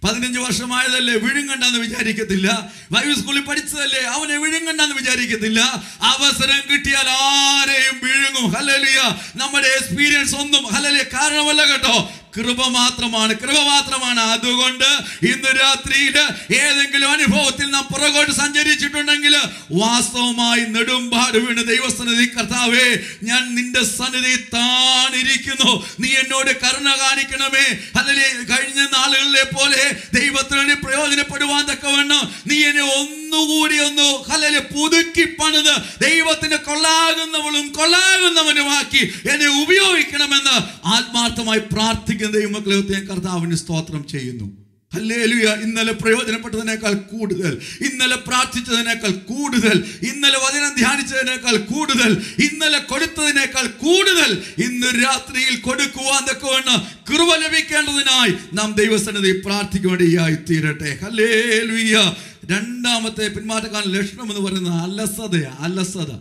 പതിനഞ്ച് വർഷമായതല്ലേ വിഴുങ്ങണ്ടെന്ന് വിചാരിക്കത്തില്ല. ബൈബിൾ സ്കൂളിൽ പഠിച്ചതല്ലേ അവനെ വിഴുങ്ങണ്ടെന്ന് വിചാരിക്കത്തില്ല. അവസരം കിട്ടിയാൽ ആരെയും വിഴുങ്ങും. ഹലലിയ നമ്മുടെ എക്സ്പീരിയൻസ് ഒന്നും ഹലലിയ കാരണമല്ല കേട്ടോ. കൃപ മാത്രമാണ്. കൃപ മാത്രമാണ്. അതുകൊണ്ട് ഇന്ന് രാത്രിയിൽ ഏതെങ്കിലും അനുഭവത്തിൽ നാം പുറകോട്ട് സഞ്ചരിച്ചിട്ടുണ്ടെങ്കിൽ വാസ്തവമായി നെടുമ്പാട് വീണ് ദൈവസന്നിധി കർത്താവേ ഞാൻ നിന്റെ സന്നിധി താണിരിക്കുന്നു. നീ എന്നോട് കരുണ കാണിക്കണമേ. അതിലെ കഴിഞ്ഞ നാളുകളിലെ പോലെ ദൈവത്തിന് പ്രയോജനപ്പെടുവാൻ തക്കവണ്ണം നീ എന്നെ ഒന്നുകൂടി ഒന്ന് ഹലലെ പുതുക്കി പണിത് ദൈവത്തിന് കൊള്ളാകുന്നവളും കൊള്ളാകുന്നവനുമാക്കി എന്നെ ഉപയോഗിക്കണമെന്ന് ആത്മാർത്ഥമായി പ്രാർത്ഥിക്കുന്ന. ദൈവമക്കളെ ഒത്തേ കർത്താവിന് സ്തോത്രം ചെയ്യുന്നു. ഹല്ലേലൂയ. ഇന്നലെ പ്രയോജനപ്പെട്ടതിനേക്കാൾ കൂടുതൽ ഇന്നലെ പ്രാർത്ഥിച്ചതിനേക്കാൾ കൂടുതൽ ഇന്നലെ വചനം ധ്യാനിച്ചതിനേക്കാൾ കൂടുതൽ ഇന്നലെ കൊടുത്തതിനേക്കാൾ കൂടുതൽ ഇന്ന് രാത്രിയിൽ കൊടുക്കുവാൻ തക്കവണ്ണം കൃപ ലഭിക്കേണ്ടതിനായി നാം ദൈവസന്നിധി പ്രാർത്ഥിക്കുവേണ്ടിയായി തീരട്ടെ. ഹല്ലേലൂയ. രണ്ടാമത്തെ പിന്മാറ്റക്കാരൻ ലക്ഷണം എന്ന് പറയുന്നത് അലസതയാ അലസത.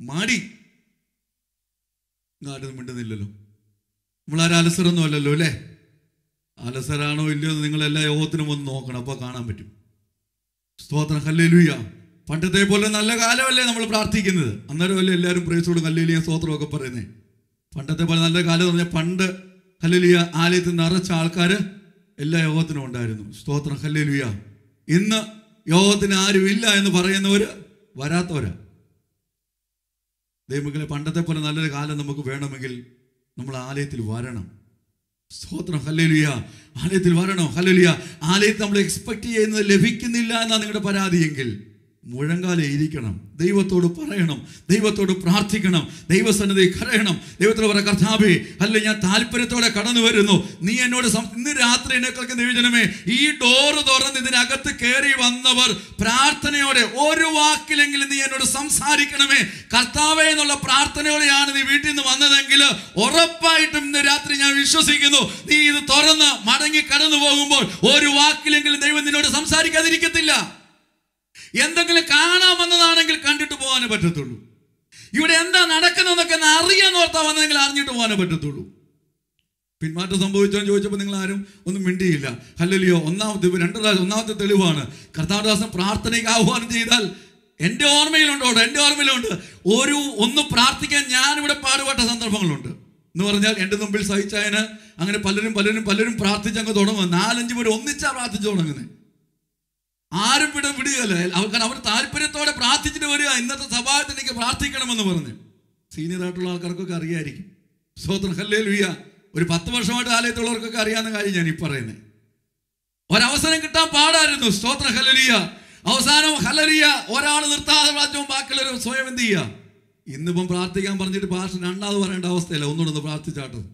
മാടി. ആരും മിണ്ടുന്നില്ലല്ലോ. നമ്മളാരും അലസരൊന്നും അല്ലല്ലോ അല്ലേ? അലസരാണോ ഇല്ലയോ എന്ന് നിങ്ങളെല്ലാ യോഗത്തിനും ഒന്ന് നോക്കണം അപ്പോൾ കാണാൻ പറ്റും. സ്തോത്രം ഹല്ലേലൂയ. പണ്ടത്തെ പോലെ നല്ല കാലമല്ലേ നമ്മൾ പ്രാർത്ഥിക്കുന്നത്. അന്നേരം അല്ലേ എല്ലാവരും പ്രേസോടും സ്തോത്രം ഒക്കെ പറയുന്നത് പണ്ടത്തെ പോലെ നല്ല കാലം എന്ന് പറഞ്ഞാൽ പണ്ട് ഹല്ലേലിയ ആലയത്തിൽ നിറച്ച ആൾക്കാർ എല്ലാ യോഗത്തിനും ഉണ്ടായിരുന്നു. സ്തോത്രം ഹല്ലേലൂയ. ഇന്ന് യോഗത്തിന് ആരും ഇല്ല എന്ന് പറയുന്നവർ വരാത്തവരാ. ദൈവങ്ങളെ പണ്ടത്തെ പോലെ നല്ലൊരു കാലം നമുക്ക് വേണമെങ്കിൽ നമ്മൾ ആലയത്തിൽ വരണം. സ്തോത്രം ഹല്ലേലൂയ. ആലയത്തിൽ വരണോ? ഹല്ലേലൂയ. ആലയത്തിൽ നമ്മൾ എക്സ്പെക്ട് ചെയ്യുന്നത് ലഭിക്കുന്നില്ല എന്നാണ് നിങ്ങളുടെ പരാതിയെങ്കിൽ മുഴങ്കാലെ ഇരിക്കണം ദൈവത്തോട് പറയണം. ദൈവത്തോട് പ്രാർത്ഥിക്കണം. ദൈവസന്നിധി കരയണം. ദൈവത്തോട് പറ കർത്താവേ അല്ല ഞാൻ താല്പര്യത്തോടെ കടന്നു വരുന്നു. നീ എന്നോട് ഇന്ന് രാത്രി എന്നെ കളിക്കുന്ന ദൈവജനമേ ഈ ഡോറ് തുറന്ന് ഇതിനകത്ത് കയറി വന്നവർ പ്രാർത്ഥനയോടെ ഒരു വാക്കിലെങ്കിലും നീ എന്നോട് സംസാരിക്കണമേ. കർത്താവേ എന്നുള്ള പ്രാർത്ഥനയോടെയാണ് നീ വീട്ടിൽ നിന്ന് വന്നതെങ്കിൽ ഉറപ്പായിട്ടും ഇന്ന് രാത്രി ഞാൻ വിശ്വസിക്കുന്നു. നീ ഇത് തുറന്ന് മടങ്ങി കടന്നു പോകുമ്പോൾ ഒരു വാക്കിലെങ്കിലും ദൈവം നിന്നോട് സംസാരിക്കാതിരിക്കത്തില്ല. എന്തെങ്കിലും കാണാൻ വന്നതാണെങ്കിൽ കണ്ടിട്ട് പോകാനേ പറ്റത്തുള്ളൂ. ഇവിടെ എന്താ നടക്കുന്നതെന്നൊക്കെ അറിയാൻ ഓർത്താ വന്നതെങ്കിൽ അറിഞ്ഞിട്ട് പോകാനേ പറ്റത്തുള്ളൂ. പിന്മാറ്റം സംഭവിച്ചോ എന്ന് ചോദിച്ചപ്പോൾ നിങ്ങൾ ആരും ഒന്നും മിണ്ടിയില്ല. അല്ലല്ലയോ ഒന്നാമത്തെ രണ്ട് ഒന്നാമത്തെ തെളിവാണ്. കർത്താദാസൻ പ്രാർത്ഥനയ്ക്ക് ആഹ്വാനം ചെയ്താൽ എന്റെ ഓർമ്മയിലുണ്ടോ എന്റെ ഓർമ്മയിലുണ്ട്. ഒരു ഒന്ന് പ്രാർത്ഥിക്കാൻ ഞാനിവിടെ പാടുപെട്ട സന്ദർഭങ്ങളുണ്ട്. എന്ന് പറഞ്ഞാൽ എന്റെ മുമ്പിൽ സഹിച്ചതിന് അങ്ങനെ പലരും പലരും പലരും പ്രാർത്ഥിച്ചങ്ങ് തുടങ്ങും. നാലഞ്ച് പേര് ഒന്നിച്ചാണ് പ്രാർത്ഥിച്ചു തുടങ്ങുന്നത് ആരും വിട വിടുകയല്ല. കാരണം അവർ താല്പര്യത്തോടെ പ്രാർത്ഥിച്ചിട്ട് വരിക. ഇന്നത്തെ സഭായത്തിൽ എനിക്ക് പ്രാർത്ഥിക്കണമെന്ന് പറഞ്ഞു. സീനിയർ ആയിട്ടുള്ള ആൾക്കാർക്കൊക്കെ അറിയായിരിക്കും. സ്തോത്രം ഹല്ലേ ലുയ്യ ഒരു പത്ത് വർഷമായിട്ട് ആലയത്തുള്ളവർക്കൊക്കെ അറിയാവുന്ന കാര്യം ഞാൻ ഈ പറയുന്നത് ഒരവസരം കിട്ടാൻ പാടായിരുന്നു. സ്തോത്ര ഹലലിയ അവസാനം ഹലലിയ ഒരാൾ നിർത്താതെ പ്രാർത്ഥിക്കും ബാക്കിയുള്ളവർ സ്വയം എന്ത് ചെയ്യുക? ഇന്നിപ്പം പ്രാർത്ഥിക്കാൻ പറഞ്ഞിട്ട് ഭാഷ രണ്ടാമത് പറയേണ്ട അവസ്ഥയല്ല. ഒന്നുകൂടെ ഒന്ന് പ്രാർത്ഥിച്ചാട്ടത്.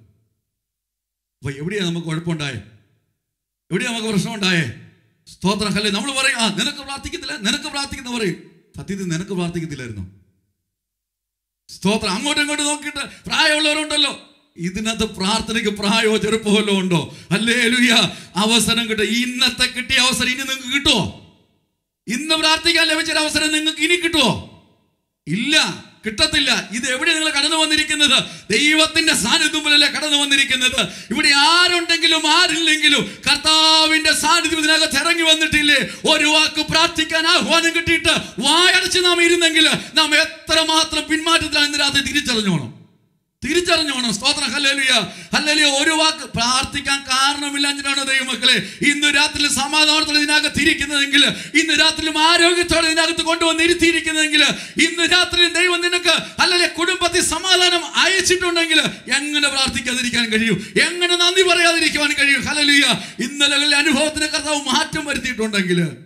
അപ്പൊ എവിടെയാണ് നമുക്ക് കുഴപ്പമുണ്ടായേ? എവിടെയാണ് നമുക്ക് പ്രശ്നം ഉണ്ടായേ സ്തോത്രം ഹല്ലേ നമ്മൾ പറയും ആ നിനക്ക് പ്രാർത്ഥിക്കത്തില്ല നിനക്ക് പ്രാർത്ഥിക്കുന്ന പറയും. സത്യത്തിൽ നിനക്ക് പ്രാർത്ഥിക്കത്തില്ലായിരുന്നു. സ്തോത്രം. അങ്ങോട്ടും ഇങ്ങോട്ടും നോക്കിയിട്ട് പ്രായമുള്ളവരുണ്ടല്ലോ. ഇതിനകത്ത് പ്രാർത്ഥനയ്ക്ക് പ്രായമോ ചെറുപ്പമല്ലോ ഉണ്ടോ? അല്ലേ ലുയ്യ അവസരം കിട്ടും. ഇന്നത്തെ കിട്ടിയ അവസരം ഇനി നിങ്ങൾക്ക് കിട്ടുമോ ഇന്ന് പ്രാർത്ഥിക്കാൻ ലഭിച്ചൊരു അവസരം നിങ്ങൾക്ക് ഇനി കിട്ടുമോ ഇല്ല. കിട്ടത്തില്ല. ഇത് എവിടെ നിങ്ങൾ കടന്നു വന്നിരിക്കുന്നത്? ദൈവത്തിന്റെ സാന്നിധ്യത്തിലല്ലേ കടന്നു വന്നിരിക്കുന്നത്? ഇവിടെ ആരുണ്ടെങ്കിലും ആരില്ലെങ്കിലും കർത്താവിന്റെ സാന്നിധ്യം ഇതിനകത്ത് ഇറങ്ങി വന്നിട്ടില്ലേ? ഒരു വാക്ക് പ്രാർത്ഥിക്കാൻ ആഹ്വാനം കിട്ടിയിട്ട് വായടച്ച് നാം ഇരുന്നെങ്കിൽ നാം എത്രമാത്രം പിന്മാറ്റത്തിലാണ് ഇന്ന് രാത്രി തിരിച്ചറിഞ്ഞോണം. തിരിച്ചറിഞ്ഞോണം സ്തോത്രം. ഹല്ലേലൂയ. ഹല്ലേലൂയ. ഒരു വാക്ക് പ്രാർത്ഥിക്കാൻ കാരണമില്ല എന്തിനാണ് ദൈവമക്കളെ? ഇന്ന് രാത്രി സമാധാനത്തോടെ ഇതിനകത്ത് ഇരിക്കുന്നതെങ്കിൽ ഇന്ന് രാത്രിയിലും ആരോഗ്യത്തോടെ ഇതിനകത്ത് കൊണ്ടുവന്ന് ഇരുത്തിയിരിക്കുന്നതെങ്കിൽ ഇന്ന് രാത്രി ദൈവം നിനക്ക് അല്ലെങ്കിൽ കുടുംബത്തിൽ സമാധാനം അയച്ചിട്ടുണ്ടെങ്കിൽ എങ്ങനെ പ്രാർത്ഥിക്കാതിരിക്കാൻ കഴിയും? എങ്ങനെ നന്ദി പറയാതിരിക്കുവാൻ കഴിയും? ഹല്ലേലൂയ. ഇന്നലെ അനുഭവത്തിന് കർത്താവ് മാറ്റം വരുത്തിയിട്ടുണ്ടെങ്കിൽ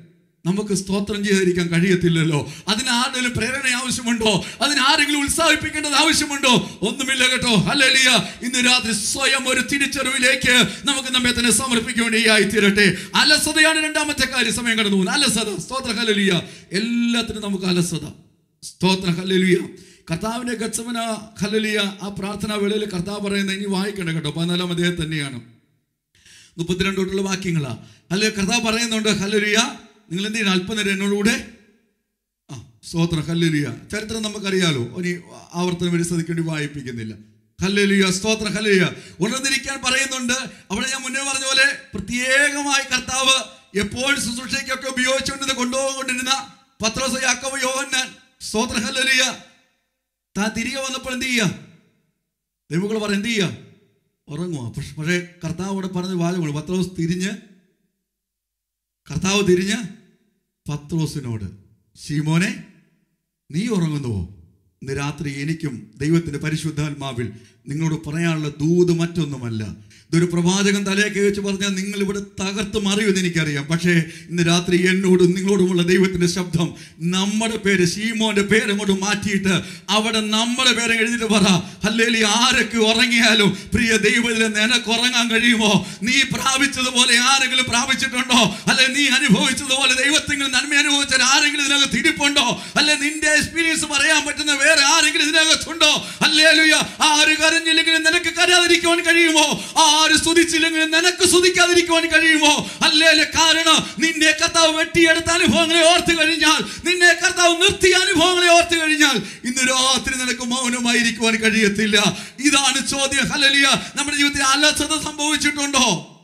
നമുക്ക് സ്തോത്രം ചെയ്തിരിക്കാൻ കഴിയത്തില്ലല്ലോ. അതിന് ആരുടെയും പ്രേരണ ആവശ്യമുണ്ടോ? അതിന് ആരെങ്കിലും ഉത്സാഹിപ്പിക്കേണ്ടത് ആവശ്യമുണ്ടോ? ഒന്നുമില്ല കേട്ടോ. ഹല്ലേലൂയ. ഇന്ന് രാത്രി സ്വയം ഒരു തിരിച്ചറിവിലേക്ക് നമുക്ക് നമ്മെ തന്നെ സമർപ്പിക്കേണ്ടിയായി തീരട്ടെ. അലസതയാണ് രണ്ടാമത്തെ കാര്യം. സമയം കടന്നു പോകുന്നത് അലസത. സ്തോത്ര. ഹല്ലേലൂയ. എല്ലാത്തിനും നമുക്ക് അലസത. സ്തോത്ര. ഹല്ലേലൂയ. കർത്താവിന്റെ ഗത്സമന ഹല്ലേലൂയ. ആ പ്രാർത്ഥനാ വേളയിൽ കർത്താവ് പറയുന്നത് ഇനി വായിക്കണ്ട കേട്ടോ. പതിനാലാം അദ്ദേഹം തന്നെയാണ്. മുപ്പത്തിരണ്ട് തൊട്ടുള്ള വാക്യങ്ങളാ. അല്ലെ കർത്താവ് പറയുന്നുണ്ട് ഹല്ലേലൂയ. നിങ്ങൾ എന്ത് ചെയ്യണം അല്പനേരം എന്നോടുകൂടെ? ആ സ്തോത്ര ഹല്ലേലൂയ. ചരിത്രം നമുക്കറിയാലോ. ഇനി ആവർത്തനം വേണ്ടി ശ്രദ്ധിക്കേണ്ടി വായിപ്പിക്കുന്നില്ല. ഹല്ലേലൂയ സ്തോത്ര ഹല്ലലിയ. ഉണർന്നിരിക്കാൻ പറയുന്നുണ്ട്. അവിടെ ഞാൻ മുന്നേ പറഞ്ഞ പോലെ പ്രത്യേകമായി കർത്താവ് എപ്പോഴും ശുശ്രൂഷയ്ക്കൊക്കെ ഉപയോഗിച്ചുകൊണ്ടിരുന്ന കൊണ്ടുപോകൊണ്ടിരുന്ന പത്രോസ് യാക്കോബ് യോഹന്നാൻ. സ്തോത്ര ഹല്ലേലൂയ. താൻ തിരികെ വന്നപ്പോൾ എന്ത് ചെയ്യുക ദൈവങ്ങൾ പറ എന്ത് ചെയ്യുക ഉറങ്ങുക പക്ഷെ പക്ഷേ കർത്താവ് ഇവിടെ പറഞ്ഞ വാചകമാണ് പത്രോസ് തിരിഞ്ഞ് കർത്താവ് തിരിഞ്ഞ് പത്രോസിനോട് ശീമോനെ നീ ഉറങ്ങുന്നുവോ? ഇന്ന് രാത്രി എനിക്കും ദൈവത്തിന്റെ പരിശുദ്ധാത്മാവിൽ നിങ്ങളോട് പറയാനുള്ള ദൂത് മറ്റൊന്നുമല്ല. ഇതൊരു പ്രവാചകൻ തലയൊക്കെ വെച്ച് പറഞ്ഞാൽ നിങ്ങൾ ഇവിടെ തകർത്ത് മറിയുമെന്ന് എനിക്കറിയാം. പക്ഷേ ഇന്ന് രാത്രി എന്നോടും നിങ്ങളോടുമുള്ള ദൈവത്തിന്റെ ശബ്ദം നമ്മുടെ പേര് ശീമോന്റെ പേര് അങ്ങോട്ട് മാറ്റിയിട്ട് അവിടെ നമ്മുടെ പേരെ എഴുതിയിട്ട് പറ. അല്ലെങ്കിൽ ആരൊക്കെ ഉറങ്ങിയാലും പ്രിയ ദൈവത്തിലെ നിനക്ക് ഉറങ്ങാൻ കഴിയുമോ? നീ പ്രാപിച്ചതുപോലെ ആരെങ്കിലും പ്രാപിച്ചിട്ടുണ്ടോ? അല്ലെ നീ അനുഭവിച്ചതുപോലെ ദൈവത്തെങ്കിലും നന്മ അനുഭവിച്ച ആരെങ്കിലും ഇതിനകത്ത് ഇരിപ്പുണ്ടോ അല്ലെ നിന്റെ എക്സ്പീരിയൻസ് പറയാൻ പറ്റുന്ന വേറെ ആരെങ്കിലും ഇതിനകത്തുണ്ടോ? അല്ലേ ആ ഒരു കരഞ്ഞില്ലെങ്കിലും നിനക്ക് കരയാതിരിക്കുവാൻ കഴിയുമോ? ആര് സ്തുതിച്ചില്ലെങ്കിൽ നിനക്ക് സ്തുതിക്കാതിരിക്കുവാൻ കഴിയുമോ? അല്ലേ കാരണം നിന്റെ കർത്താവ് വെട്ടിയെടുത്ത അനുഭവങ്ങളെ ഓർത്തു കഴിഞ്ഞാൽ നിന്നെ കർത്താവ് നിർത്തിയ അനുഭവങ്ങളെ ഓർത്തു കഴിഞ്ഞാൽ ഇന്ന് രാത്രി നിനക്ക് മൗനമായിരിക്കുവാൻ കഴിയത്തില്ല. ഇതാണ് ചോദ്യം. ഹലലിയ നമ്മുടെ ജീവിതത്തിൽ അലസത സംഭവിച്ചിട്ടുണ്ടോ?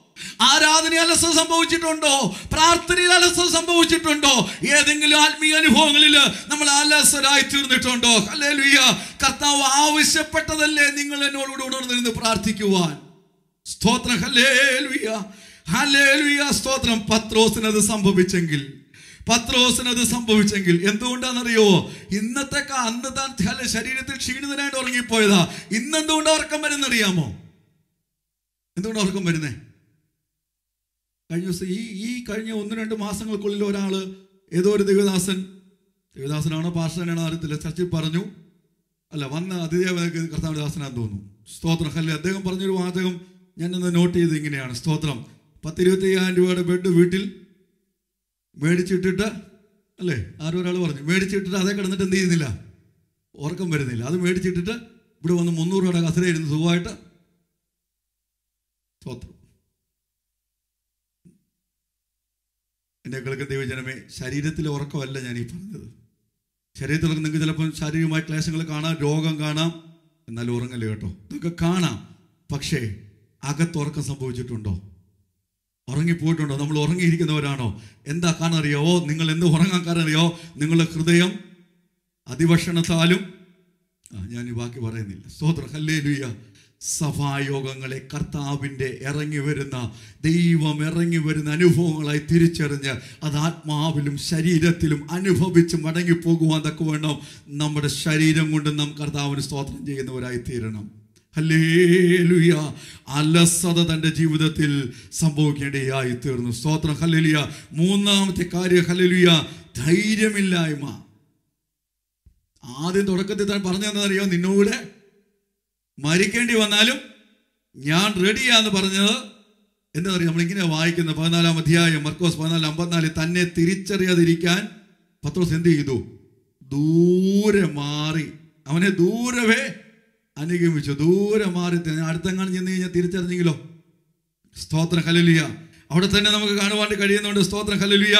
ആരാധന അലസത സംഭവിച്ചിട്ടുണ്ടോ? പ്രാർത്ഥനയിൽ അലസത സംഭവിച്ചിട്ടുണ്ടോ? ഏതെങ്കിലും ആത്മീയ അനുഭവങ്ങളിൽ നമ്മൾ അലസരായി തീർന്നിട്ടുണ്ടോ? ഹല്ലേലൂയ. കർത്താവ് ആവശ്യപ്പെട്ടതല്ലേ നിങ്ങൾ എന്നോടുകൂടെ ഉണർന്നിരുന്ന് പ്രാർത്ഥിക്കുവാൻ? സ്തോത്രം. ഹല്ലേലൂയ. ഹല്ലേലൂയ. സ്തോത്രം. പത്രോസിന് അത് സംഭവിച്ചെങ്കിൽ. പത്രോസിന് അത് സംഭവിച്ചെങ്കിൽ എന്തുകൊണ്ടാണെന്നറിയോ? ഇന്നത്തെ അന്ന് താൻ ശരീരത്തിൽ ക്ഷീണിതനായിട്ട് ഉറങ്ങിപ്പോയതാ. ഇന്നെന്തുകൊണ്ട് ഉറക്കം വരുന്നറിയാമോ? എന്തുകൊണ്ട് ഉറക്കം വരുന്നേ? കഴിഞ്ഞ ദിവസം ഈ ഈ കഴിഞ്ഞ ഒന്ന് രണ്ട് മാസങ്ങൾക്കുള്ളിൽ ഒരാൾ ഏതോ ഒരു ദേവദാസൻ ദേവദാസനാണോ പാർഷനാണോ അറിയത്തില്ല. ചർച്ചിൽ പറഞ്ഞു. അല്ല വന്ന അതിഥേവ കർത്താവ് ദാസനാന്ന് തോന്നുന്നു. സ്തോത്രം. അല്ലേ അദ്ദേഹം പറഞ്ഞൊരു വാചകം ഞാൻ ഇന്ന് നോട്ട് ചെയ്ത് ഇങ്ങനെയാണ്. സ്തോത്രം. പത്തിരുപത്തി അയ്യായിരം രൂപയുടെ ബെഡ് വീട്ടിൽ മേടിച്ചിട്ടിട്ട് അല്ലേ? ആരോ ഒരാൾ പറഞ്ഞു മേടിച്ചിട്ടിട്ട് അതേ കിടന്നിട്ട് എന്ത് ചെയ്യുന്നില്ല? ഉറക്കം വരുന്നില്ല. അത് മേടിച്ചിട്ടിട്ട് ഇവിടെ വന്ന് മുന്നൂറ് രൂപയുടെ കസരയിരുന്ന് സുഖമായിട്ട് സ്തോത്രം. എന്റെ കേൾക്കുന്ന ദൈവജനമേ ശരീരത്തിലെ ഉറക്കമല്ല ഞാൻ ഈ പറഞ്ഞത്. ശരീരത്തിലൊക്കെ നിങ്ങൾക്ക് ചിലപ്പോൾ ശാരീരികമായ ക്ലേശങ്ങൾ കാണാം രോഗം കാണാം എന്നാൽ ഉറങ്ങല്ലേ കേട്ടോ? ഇതൊക്കെ കാണാം. പക്ഷേ അകത്തുറക്കം സംഭവിച്ചിട്ടുണ്ടോ? ഉറങ്ങിപ്പോയിട്ടുണ്ടോ? നമ്മൾ ഉറങ്ങിയിരിക്കുന്നവരാണോ? എന്താ കാണാനറിയാവോ നിങ്ങൾ എന്ത് ഉറങ്ങാൻ കാരണറിയോ നിങ്ങളുടെ ഹൃദയം അതിഭക്ഷണത്താലും ഞാൻ ഈ ബാക്കി പറയുന്നില്ല. സ്തോത്രം ഹല്ലേ ലുയ്യ സഭായോഗങ്ങളെ കർത്താവിന്റെ ഇറങ്ങി വരുന്ന ദൈവം ഇറങ്ങി വരുന്ന അനുഭവങ്ങളായി തിരിച്ചറിഞ്ഞ് അത് ആത്മാവിലും ശരീരത്തിലും അനുഭവിച്ച് മടങ്ങിപ്പോകുവാൻ തക്ക വേണം നമ്മുടെ ശരീരം കൊണ്ട് നാം കർത്താവിന് സ്തോത്രം ചെയ്യുന്നവരായി തീരണം ഹല്ലേലൂയ. അലസത തന്റെ ജീവിതത്തിൽ സംഭവിക്കേണ്ടതായി തീർന്നു സ്തോത്രം. ഹല്ലേലൂയ. മൂന്നാമത്തെ കാര്യം ഹല്ലേലൂയ ധൈര്യമില്ലായ്മ. ആദ്യം തുടക്കത്തിൽ താൻ പറഞ്ഞതെന്നറിയോ നിന്നോട് മരിക്കേണ്ടി വന്നാലും ഞാൻ റെഡിയാന്ന് പറഞ്ഞത് എന്താ പറയുക നമ്മളിങ്ങനെ വായിക്കുന്ന പതിനാലാം അധ്യായം മർക്കോസ് പതിനാല് അമ്പത്തിനാല് തന്നെ തിരിച്ചറിയാതിരിക്കാൻ പത്രോസ് എന്ത് ചെയ്തു? ദൂരെ മാറി. അവനെ ദൂരവേ അനുഗമിച്ചു. ദൂരെ മാറി അടുത്തെങ്ങാനും ചെന്ന് കഴിഞ്ഞാൽ തിരിച്ചറിഞ്ഞെങ്കിലോ? സ്തോത്രം ഹലലിയ അവിടെ തന്നെ നമുക്ക് കാണുവാണ്ട് കഴിയുന്നുണ്ട്. സ്തോത്രം ഹലലിയ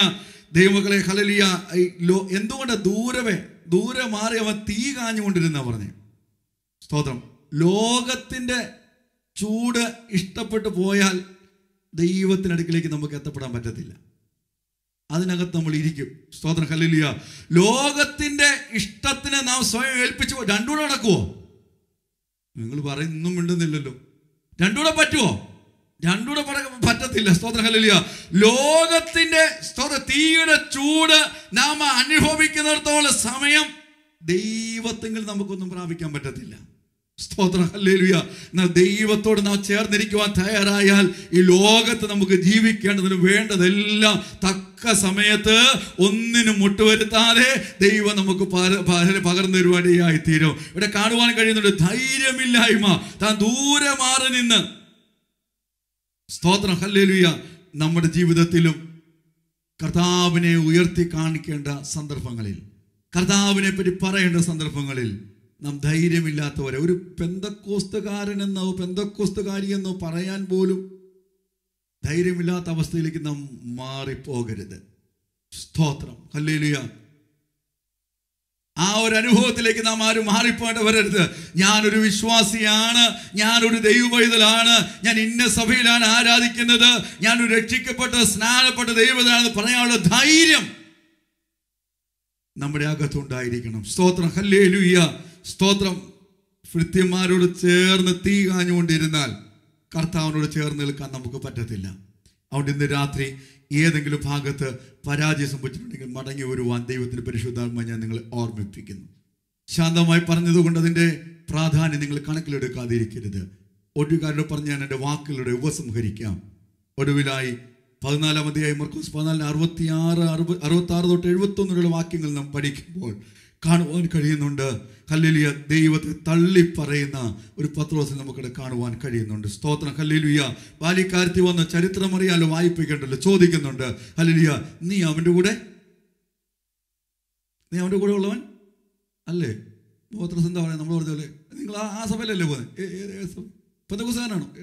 ദൈവമക്കളെ ഹലലിയ ലോ- എന്തുകൊണ്ട് ദൂരമേ ദൂരെ മാറി അവൻ തീ കാഞ്ഞുകൊണ്ടിരുന്ന പറഞ്ഞു? സ്തോത്രം. ലോകത്തിന്റെ ചൂട് ഇഷ്ടപ്പെട്ടു പോയാൽ ദൈവത്തിനടുക്കിലേക്ക് നമുക്ക് എത്തപ്പെടാൻ പറ്റത്തില്ല. അതിനകത്ത് നമ്മൾ ഇരിക്കും. സ്തോത്രം ഹല്ലേലൂയ. ലോകത്തിന്റെ ഇഷ്ടത്തിന് നാം സ്വയം ഏൽപ്പിച്ചു രണ്ടുകൂടെ നടക്കുവോ? നിങ്ങൾ പറയുന്നൊന്നും മിണ്ടുന്നില്ലല്ലോ. രണ്ടുകൂടെ പറ്റുമോ? രണ്ടുകൂടെ പറ- പറ്റത്തില്ല. സ്തോത്ര ഹല്ലേലൂയ. ലോകത്തിന്റെ സ്തോത്ര തീയുടെ ചൂട് നാം അനുഭവിക്കുന്നിടത്തോളം സമയം ദൈവത്തെങ്കിൽ നമുക്കൊന്നും പ്രാപിക്കാൻ പറ്റത്തില്ല. സ്തോത്രം. ഹല്ലേലൂയ. എന്നാൽ ദൈവത്തോട് നാം ചേർന്നിരിക്കുവാൻ തയ്യാറായാൽ ഈ ലോകത്ത് നമുക്ക് ജീവിക്കേണ്ടതിന് വേണ്ടതെല്ലാം തക്ക സമയത്ത് ഒന്നിനും മുട്ടുവരുത്താതെ ദൈവം നമുക്ക് പകർന്നു തരുവാടിയായി തീരും ഇവിടെ കാണുവാൻ കഴിയുന്നുണ്ട് ധൈര്യമില്ലായ്മ. താൻ ദൂരെ മാറി നിന്ന്. സ്തോത്രം. ഹല്ലേലൂയ. നമ്മുടെ ജീവിതത്തിലും കർത്താവിനെ ഉയർത്തി കാണിക്കേണ്ട സന്ദർഭങ്ങളിൽ കർത്താവിനെ പറ്റി പറയേണ്ട സന്ദർഭങ്ങളിൽ നാം ധൈര്യമില്ലാത്തവരെ. ഒരു പെന്തക്കോസ്തുകാരനെന്നോ പെന്തക്കോസ്തുകാരിയെന്നോ പറയാൻ പോലും ധൈര്യമില്ലാത്ത അവസ്ഥയിലേക്ക് നാം മാറിപ്പോകരുത്. സ്തോത്രം. ഹല്ലേലൂയ. ആ ഒരു അനുഭവത്തിലേക്ക് നാം ആരും മാറിപ്പോയിട്ട് വരരുത്. ഞാനൊരു വിശ്വാസിയാണ്. ഞാനൊരു ദൈവവൈതലാണ്. ഞാൻ ഇന്ന സഭയിലാണ് ആരാധിക്കുന്നത്. ഞാനൊരു രക്ഷിക്കപ്പെട്ട സ്നാനപ്പെട്ട ദൈവതാണെന്ന് പറയാനുള്ള ധൈര്യം നമ്മുടെ അകത്തുണ്ടായിരിക്കണം. സ്തോത്രം. ഹല്ലേ സ്തോത്രം ഭൃത്യന്മാരോട് ചേർന്ന് തീ കാഞ്ഞുകൊണ്ടിരുന്നാൽ കർത്താവിനോട് ചേർന്ന് നിൽക്കാൻ നമുക്ക് പറ്റത്തില്ല. അതുകൊണ്ട് ഇന്ന് രാത്രി ഏതെങ്കിലും ഭാഗത്ത് പരാജയം സംഭവിച്ചിട്ടുണ്ടെങ്കിൽ മടങ്ങി വരുവാൻ ദൈവത്തിന് പരിശുദ്ധാത്മ ഞാൻ നിങ്ങളെ ഓർമ്മിപ്പിക്കുന്നു. ശാന്തമായി പറഞ്ഞതുകൊണ്ട് അതിന്റെ പ്രാധാന്യം നിങ്ങൾ കണക്കിലെടുക്കാതിരിക്കരുത്. ഒടുകാരോട് പറഞ്ഞ് ഞാൻ എന്റെ വാക്കുകളുടെ ഉപസംഹരിക്കാം. ഒടുവിലായി പതിനാലാം അധ്യായം മർക്കോസ് പതിനാലിന് അറുപത്തിയാറ് അറുപത് അറുപത്തി ആറ് തൊട്ട് എഴുപത്തൊന്നിലുള്ള വാക്യങ്ങൾ നാം പഠിക്കുമ്പോൾ കാണുവാൻ കഴിയുന്നുണ്ട്. ഹല്ലേലൂയ. ദൈവത്തെ തള്ളിപ്പറയുന്ന ഒരു പത്രോസ് നമുക്കിവിടെ കാണുവാൻ കഴിയുന്നുണ്ട്. സ്തോത്രം. ഹല്ലേലൂയ. ബാലിക്കാരത്തി വന്ന ചരിത്രം അറിയാലോ വായിപ്പിക്കണ്ടല്ലോ ചോദിക്കുന്നുണ്ട്. ഹല്ലേലൂയ. നീ അവന്റെ കൂടെ? നീ അവന്റെ കൂടെ ഉള്ളവൻ? അല്ലേ? പത്രോസ് എന്താ പറയുക നമ്മൾ പറഞ്ഞതല്ലേ നിങ്ങൾ ആ- ആ സഭയിലല്ലേ പോകുന്നത് പന്തകുസാനാണോ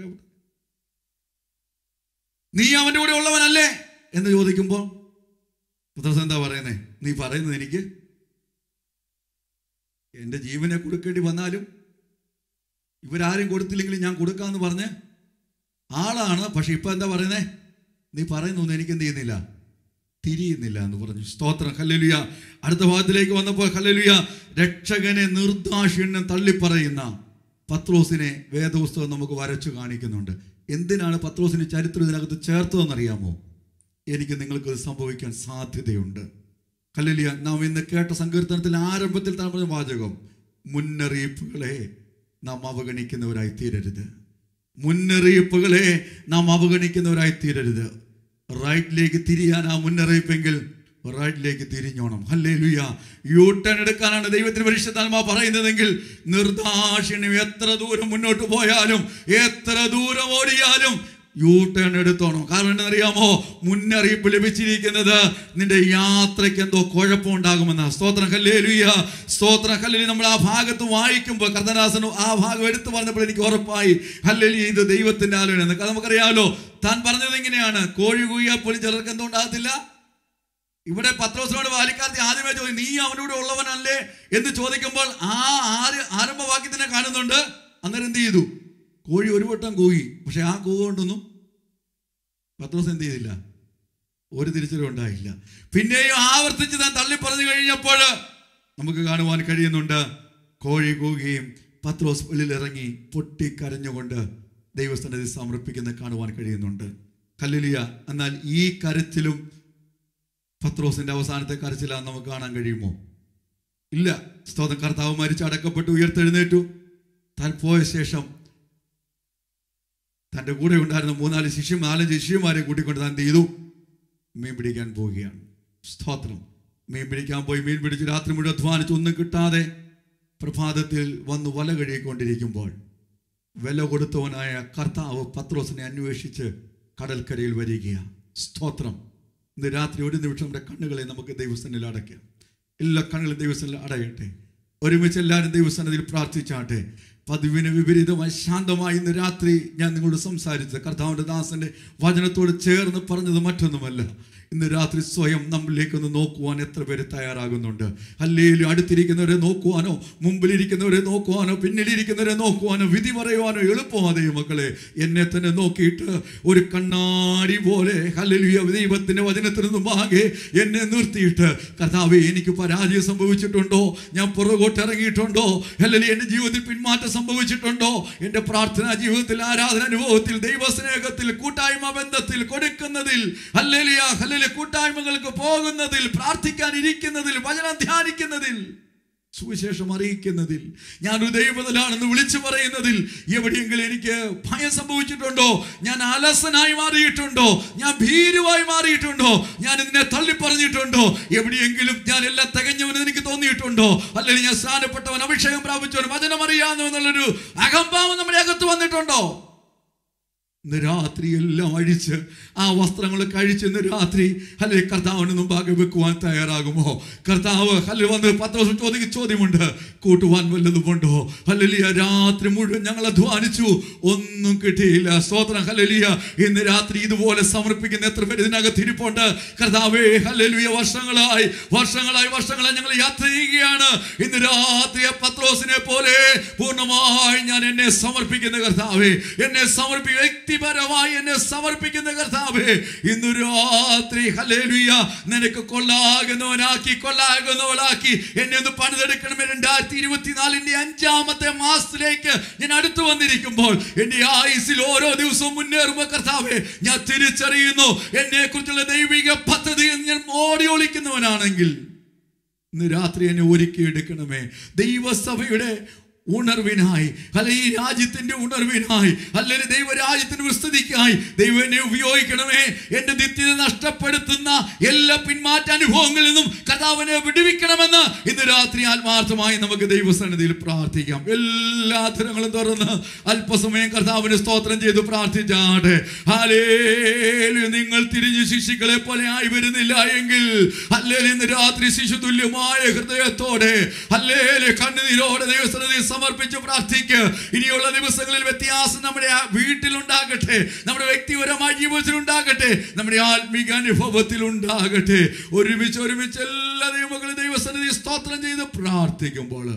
നീ അവന്റെ കൂടെ ഉള്ളവനല്ലേ? എന്ന് ചോദിക്കുമ്പോൾ പത്രോസ് എന്താ പറയുന്നേ? നീ പറയുന്നത് എനിക്ക് എന്റെ ജീവനെ കൊടുക്കേണ്ടി വന്നാലും ഇവരാരും കൊടുത്തില്ലെങ്കിലും ഞാൻ കൊടുക്കാമെന്ന് പറഞ്ഞ് ആളാണ്. പക്ഷെ ഇപ്പൊ എന്താ പറയുന്നേ? നീ പറയുന്നൊന്നും എനിക്ക് എന്ത് ചെയ്യുന്നില്ല? തിരിയുന്നില്ല എന്ന് പറഞ്ഞു. സ്തോത്രം. ഹല്ലേലൂയ. അടുത്ത ഭാഗത്തിലേക്ക് വന്നപ്പോൾ ഹല്ലേലൂയ രക്ഷകനെ നിർദാക്ഷിണ്യം തള്ളിപ്പറയുന്ന പത്രോസിനെ വേദപുസ്തകം നമുക്ക് വരച്ചു കാണിക്കുന്നുണ്ട്. എന്തിനാണ് പത്രോസിന് ചരിത്രം ഇതിനകത്ത് ചേർത്തതെന്നറിയാമോ? എനിക്ക് നിങ്ങൾക്ക് സംഭവിക്കാൻ സാധ്യതയുണ്ട്. ഹല്ലേലൂയ. നാം ഇന്ന് കേട്ട സങ്കീർത്തനത്തിൽ ആരംഭത്തിൽ തന്നെ പറഞ്ഞ വാചകം മുന്നറിയിപ്പുകളെ നാം അവഗണിക്കുന്നവരായി തീരരുത് മുന്നറിയിപ്പുകളെ നാം അവഗണിക്കുന്നവരായി തീരരുത് റൈറ്റിലേക്ക് തിരിയാൻ ആ മുന്നറിയിപ്പെങ്കിൽ റൈറ്റിലേക്ക് തിരിഞ്ഞോണം. ഹല്ലേ ലുയ യൂ ടേൺ എടുക്കാനാണ് ദൈവത്തിന് പരിശുദ്ധാത്മ പറയുന്നതെങ്കിൽ നിർദാക്ഷിണ്യം എത്ര ദൂരം മുന്നോട്ട് പോയാലും എത്ര ദൂരം ഓടിയാലും യൂ ടേൺ എടുത്തോണം. കാരണം എന്നറിയാമോ? മുന്നറിയിപ്പ് ലഭിച്ചിരിക്കുന്നത് നിന്റെ യാത്രയ്ക്ക് എന്തോ കുഴപ്പമുണ്ടാകുമെന്ന. സ്തോത്രം. ഹല്ലേലൂയ. സ്തോത്രം. കല്ലേലി നമ്മൾ ആ ഭാഗത്ത് വായിക്കുമ്പോൾ കർത്തനാസൻ ആ ഭാഗം എടുത്തു പറഞ്ഞപ്പോൾ എനിക്ക് ഉറപ്പായി. ഹല്ലേലൂയ ഇത് ദൈവത്തിന്റെ ആലോചന. എന്ന് നമുക്കറിയാമല്ലോ താൻ പറഞ്ഞത് എങ്ങനെയാണ് കോഴി കൂയാൽ പോലും ചിലർക്ക് എന്തോ ഉണ്ടാകത്തില്ല. ഇവിടെ പത്രോസിനോട് ബാലിക്കാർത്തി ആദ്യമേ ചോദിച്ചു നീ അവനോട് ഉള്ളവനല്ലേ? എന്ന് ചോദിക്കുമ്പോൾ ആ ആര് ആരംഭവാക്യത്തിനെ കാണുന്നുണ്ട്. അന്നേരം എന്ത് ചെയ്തു? കോഴി ഒരു വട്ടം കൂകി. പക്ഷെ ആ കൂക കൊണ്ടൊന്നും പത്രോസ് എന്ത് ചെയ്തില്ല? ഒരു തിരിച്ചറിവ് ഉണ്ടായില്ല. പിന്നെയും ആവർത്തിച്ച് താൻ തള്ളി പറഞ്ഞു കഴിഞ്ഞപ്പോൾ നമുക്ക് കാണുവാൻ കഴിയുന്നുണ്ട്. കോഴി കൂകുകയും പത്രോസ് വെളിയിലിറങ്ങി പൊട്ടിക്കരഞ്ഞുകൊണ്ട് ദൈവസ്ഥാനത്തിൽ സമർപ്പിക്കുന്ന കാണുവാൻ കഴിയുന്നുണ്ട്. കല്ലിലിയ എന്നാൽ ഈ കരച്ചിലും പത്രോസിന്റെ അവസാനത്തെ കരച്ചിലാണ് നമുക്ക് കാണാൻ കഴിയുമോ? ഇല്ല. സ്തോത്രം. കർത്താവ് മരിച്ച് ഉയർത്തെഴുന്നേറ്റു. താൻ പോയ ശേഷം തന്റെ കൂടെ ഉണ്ടായിരുന്ന മൂന്നാൽ ശിഷ്യ നാല് ശിഷ്യന്മാരെ കൂട്ടിക്കൊണ്ട് താൻ ചെയ്തു? മീൻ പിടിക്കാൻ പോവുകയാണ്. സ്തോത്രം. മീൻ പിടിക്കാൻ പോയി മീൻ പിടിച്ച് രാത്രി മുഴുവൻ അധ്വാനിച്ച് ഒന്നും കിട്ടാതെ പ്രഭാതത്തിൽ വന്ന് വല കഴുകിക്കൊണ്ടിരിക്കുമ്പോൾ വില കൊടുത്തവനായ കർത്താവ് പത്രോസിനെ അന്വേഷിച്ച് കടൽക്കരയിൽ വരികയാണ്. സ്തോത്രം. ഇന്ന് രാത്രി ഒരു നിമിഷം നമ്മുടെ കണ്ണുകളെ നമുക്ക് ദൈവസ്ഥനിൽ അടയ്ക്കാം. എല്ലാ കണ്ണുകളും ദൈവസ്ഥനിൽ അടയട്ടെ. ഒരുമിച്ച് എല്ലാവരും ദൈവസ്ഥാനത്തിൽ പ്രാർത്ഥിച്ചാട്ടെ. പതിവിന് വിപരീതമായി ശാന്തമായി ഇന്ന് രാത്രി ഞാൻ നിങ്ങളോട് സംസാരിച്ചത്. കർത്താവിന്റെ ദാസന്റെ വചനത്തോട് ചേർന്ന് പറഞ്ഞത് മറ്റൊന്നുമല്ല. ഇന്ന് രാത്രി സ്വയം നമ്മളിലേക്കൊന്ന് നോക്കുവാൻ എത്ര പേര് തയ്യാറാകുന്നുണ്ട്? അല്ലേലും അടുത്തിരിക്കുന്നവരെ നോക്കുവാനോ മുമ്പിലിരിക്കുന്നവരെ നോക്കുവാനോ പിന്നിലിരിക്കുന്നവരെ നോക്കുവാനോ വിധി പറയുവാനോ എളുപ്പമാതേ മക്കളെ. എന്നെ തന്നെ നോക്കിയിട്ട് ഒരു കണ്ണാടി പോലെ ഹല്ലേലൂയ ദൈവത്തിന്റെ വചനത്തിന് മുമ്പാകെ എന്നെ നിർത്തിയിട്ട് കർത്താവെ എനിക്ക് പരാജയം സംഭവിച്ചിട്ടുണ്ടോ? ഞാൻ പുറകോട്ട് ഇറങ്ങിയിട്ടുണ്ടോ അല്ലെങ്കിൽ എന്റെ ജീവിതത്തിൽ പിന്മാറ്റം സംഭവിച്ചിട്ടുണ്ടോ? എന്റെ പ്രാർത്ഥനാ ജീവിതത്തിൽ ആരാധന അനുഭവത്തിൽ ദൈവസ്നേഹത്തിൽ കൂട്ടായ്മ ബന്ധത്തിൽ കൊടുക്കുന്നതിൽ ഹല്ലേലൂയ കൂട്ടായ്മകൾക്ക് പോകുന്നതിൽ പ്രാർത്ഥിക്കാൻ ഇരിക്കുന്നതിൽ വചനം ധ്യാനിക്കുന്നതിൽ സുവിശേഷം അറിയിക്കുന്നതിൽ ഞാനൊരു ദൈവത്തിലാണെന്ന് വിളിച്ചു പറയുന്നതിൽ എവിടെയെങ്കിലും എനിക്ക് ഭയം സംഭവിച്ചിട്ടുണ്ടോ? ഞാൻ അലസനായി മാറിയിട്ടുണ്ടോ? ഞാൻ ഭീരുവായി മാറിയിട്ടുണ്ടോ? ഞാൻ ഇതിനെ തള്ളിപ്പറഞ്ഞിട്ടുണ്ടോ? എവിടെയെങ്കിലും ഞാൻ എല്ലാം തികഞ്ഞവനെന്ന് എനിക്ക് തോന്നിയിട്ടുണ്ടോ? അല്ലെങ്കിൽ ഞാൻ സ്ഥാനപ്പെട്ടവൻ അഭിഷേകം പ്രാപിച്ചവൻ വചനം അറിയാമെന്നുള്ളൊരു അകംഭാവം നമ്മുടെ അകത്ത് വന്നിട്ടുണ്ടോ? ഇന്ന് രാത്രി എല്ലാം അഴിച്ച് ആ വസ്ത്രങ്ങൾ കഴിച്ച് ഇന്ന് രാത്രി അല്ലെ കർത്താവിന് മുമ്പാകെ വെക്കുവാൻ തയ്യാറാകുമോ? കർത്താവ് അല്ലെ വന്ന് പത്ത് ദിവസം ചോദിക്കും ചോദ്യമുണ്ട്. കൂട്ടുവാൻ വല്ലതുമുണ്ടോ ഹല്ലേലൂയ രാത്രി മുഴുവൻ ഞങ്ങൾ അധ്വാനിച്ചു. ഒന്നും കിട്ടിയില്ല. സ്തോത്രം ഹലലിയ ഇന്ന് രാത്രി ഇതുപോലെ സമർപ്പിക്കുന്ന എത്ര പേര് ഇതിനകത്ത് ഇരിപ്പുണ്ട്? കർത്താവേ ഹലലിയ വർഷങ്ങളായി വർഷങ്ങളായി വർഷങ്ങളായി ഞങ്ങൾ യാത്ര ചെയ്യുകയാണ്. ഇന്ന് രാത്രി പത്രോസിനെ പോലെ പൂർണമായി ഞാൻ എന്നെ സമർപ്പിക്കുന്ന കർത്താവേ എന്നെ സമർപ്പിക്കുന്ന വ്യക്തി വ്യക്തിപരമായി എന്നെ സമർപ്പിക്കുന്ന കർത്താവ് ഇന്ന് രാത്രി ഹല്ലേലൂയ നിനക്ക് കൊള്ളാകുന്നവനാക്കി കൊള്ളാകുന്നവളാക്കി എന്നെ ഒന്ന് പണിതെടുക്കണമേ. രണ്ടായിരത്തി ഇരുപത്തിനാലിന്റെ അഞ്ചാമത്തെ മാസത്തിലേക്ക് ഞാൻ അടുത്തു വന്നിരിക്കുമ്പോൾ എന്റെ ആയുസിൽ ഓരോ ദിവസവും മുന്നേറുമ്പോൾ കർത്താവേ ഞാൻ തിരിച്ചറിയുന്നു എന്നെ കുറിച്ചുള്ള ദൈവിക പദ്ധതിയിൽ ഞാൻ ഓടി ഒളിക്കുന്നവനാണെങ്കിൽ ഇന്ന് രാത്രി എന്നെ ഒരുക്കി എടുക്കണമേ ദൈവസഭയുടെ ഉണർവിനായി. അല്ലെ ഈ രാജ്യത്തിന്റെ ഉണർവിനായി. അല്ലെങ്കിൽ ദൈവരാജ്യത്തിന്റെ വിസ്തൃതിക്കായി ദൈവനെ ഉപയോഗിക്കണമേ. എന്റെ നിത്യത നഷ്ടപ്പെടുത്തുന്ന എല്ലാ പിന്മാറ്റ അനുഭവങ്ങളിൽ നിന്നും കഥാവിനെ വിടുവിക്കണമെന്ന് ഇന്ന് രാത്രി ആത്മാർത്ഥമായി നമുക്ക് ദൈവസന്നിധിയിൽ പ്രാർത്ഥിക്കാം. എല്ലാ തരങ്ങളും തുറന്ന് അല്പസമയം കർത്താവിന് സ്തോത്രം ചെയ്ത് പ്രാർത്ഥിച്ചാട്ടെ. ഹാലേലു നിങ്ങൾ തിരിഞ്ഞു ശിശുക്കളെ പോലെ ആയി വരുന്നില്ല എങ്കിൽ അല്ലേൽ ഇന്ന് രാത്രി ശിശു തുല്യമായ ഹൃദയത്തോടെ അല്ലേലെ കണ്ണുനീരോടെ ദൈവസന്നിധി സമർപ്പിച്ച് പ്രാർത്ഥിക്കുക ഇനിയുള്ള ദിവസങ്ങളിൽ വ്യത്യാസം നമ്മുടെ വീട്ടിലുണ്ടാകട്ടെ. നമ്മുടെ വ്യക്തിപരമായ ജീവിതത്തിൽ ഉണ്ടാകട്ടെ നമ്മുടെ ആത്മീക അനുഭവത്തിൽ ഉണ്ടാകട്ടെ ഒരുമിച്ച് ഒരുമിച്ച് എല്ലാ ദൈവങ്ങളും ദൈവസന്നിധി സ്തോത്രം ചെയ്ത് പ്രാർത്ഥിക്കുമ്പോൾ.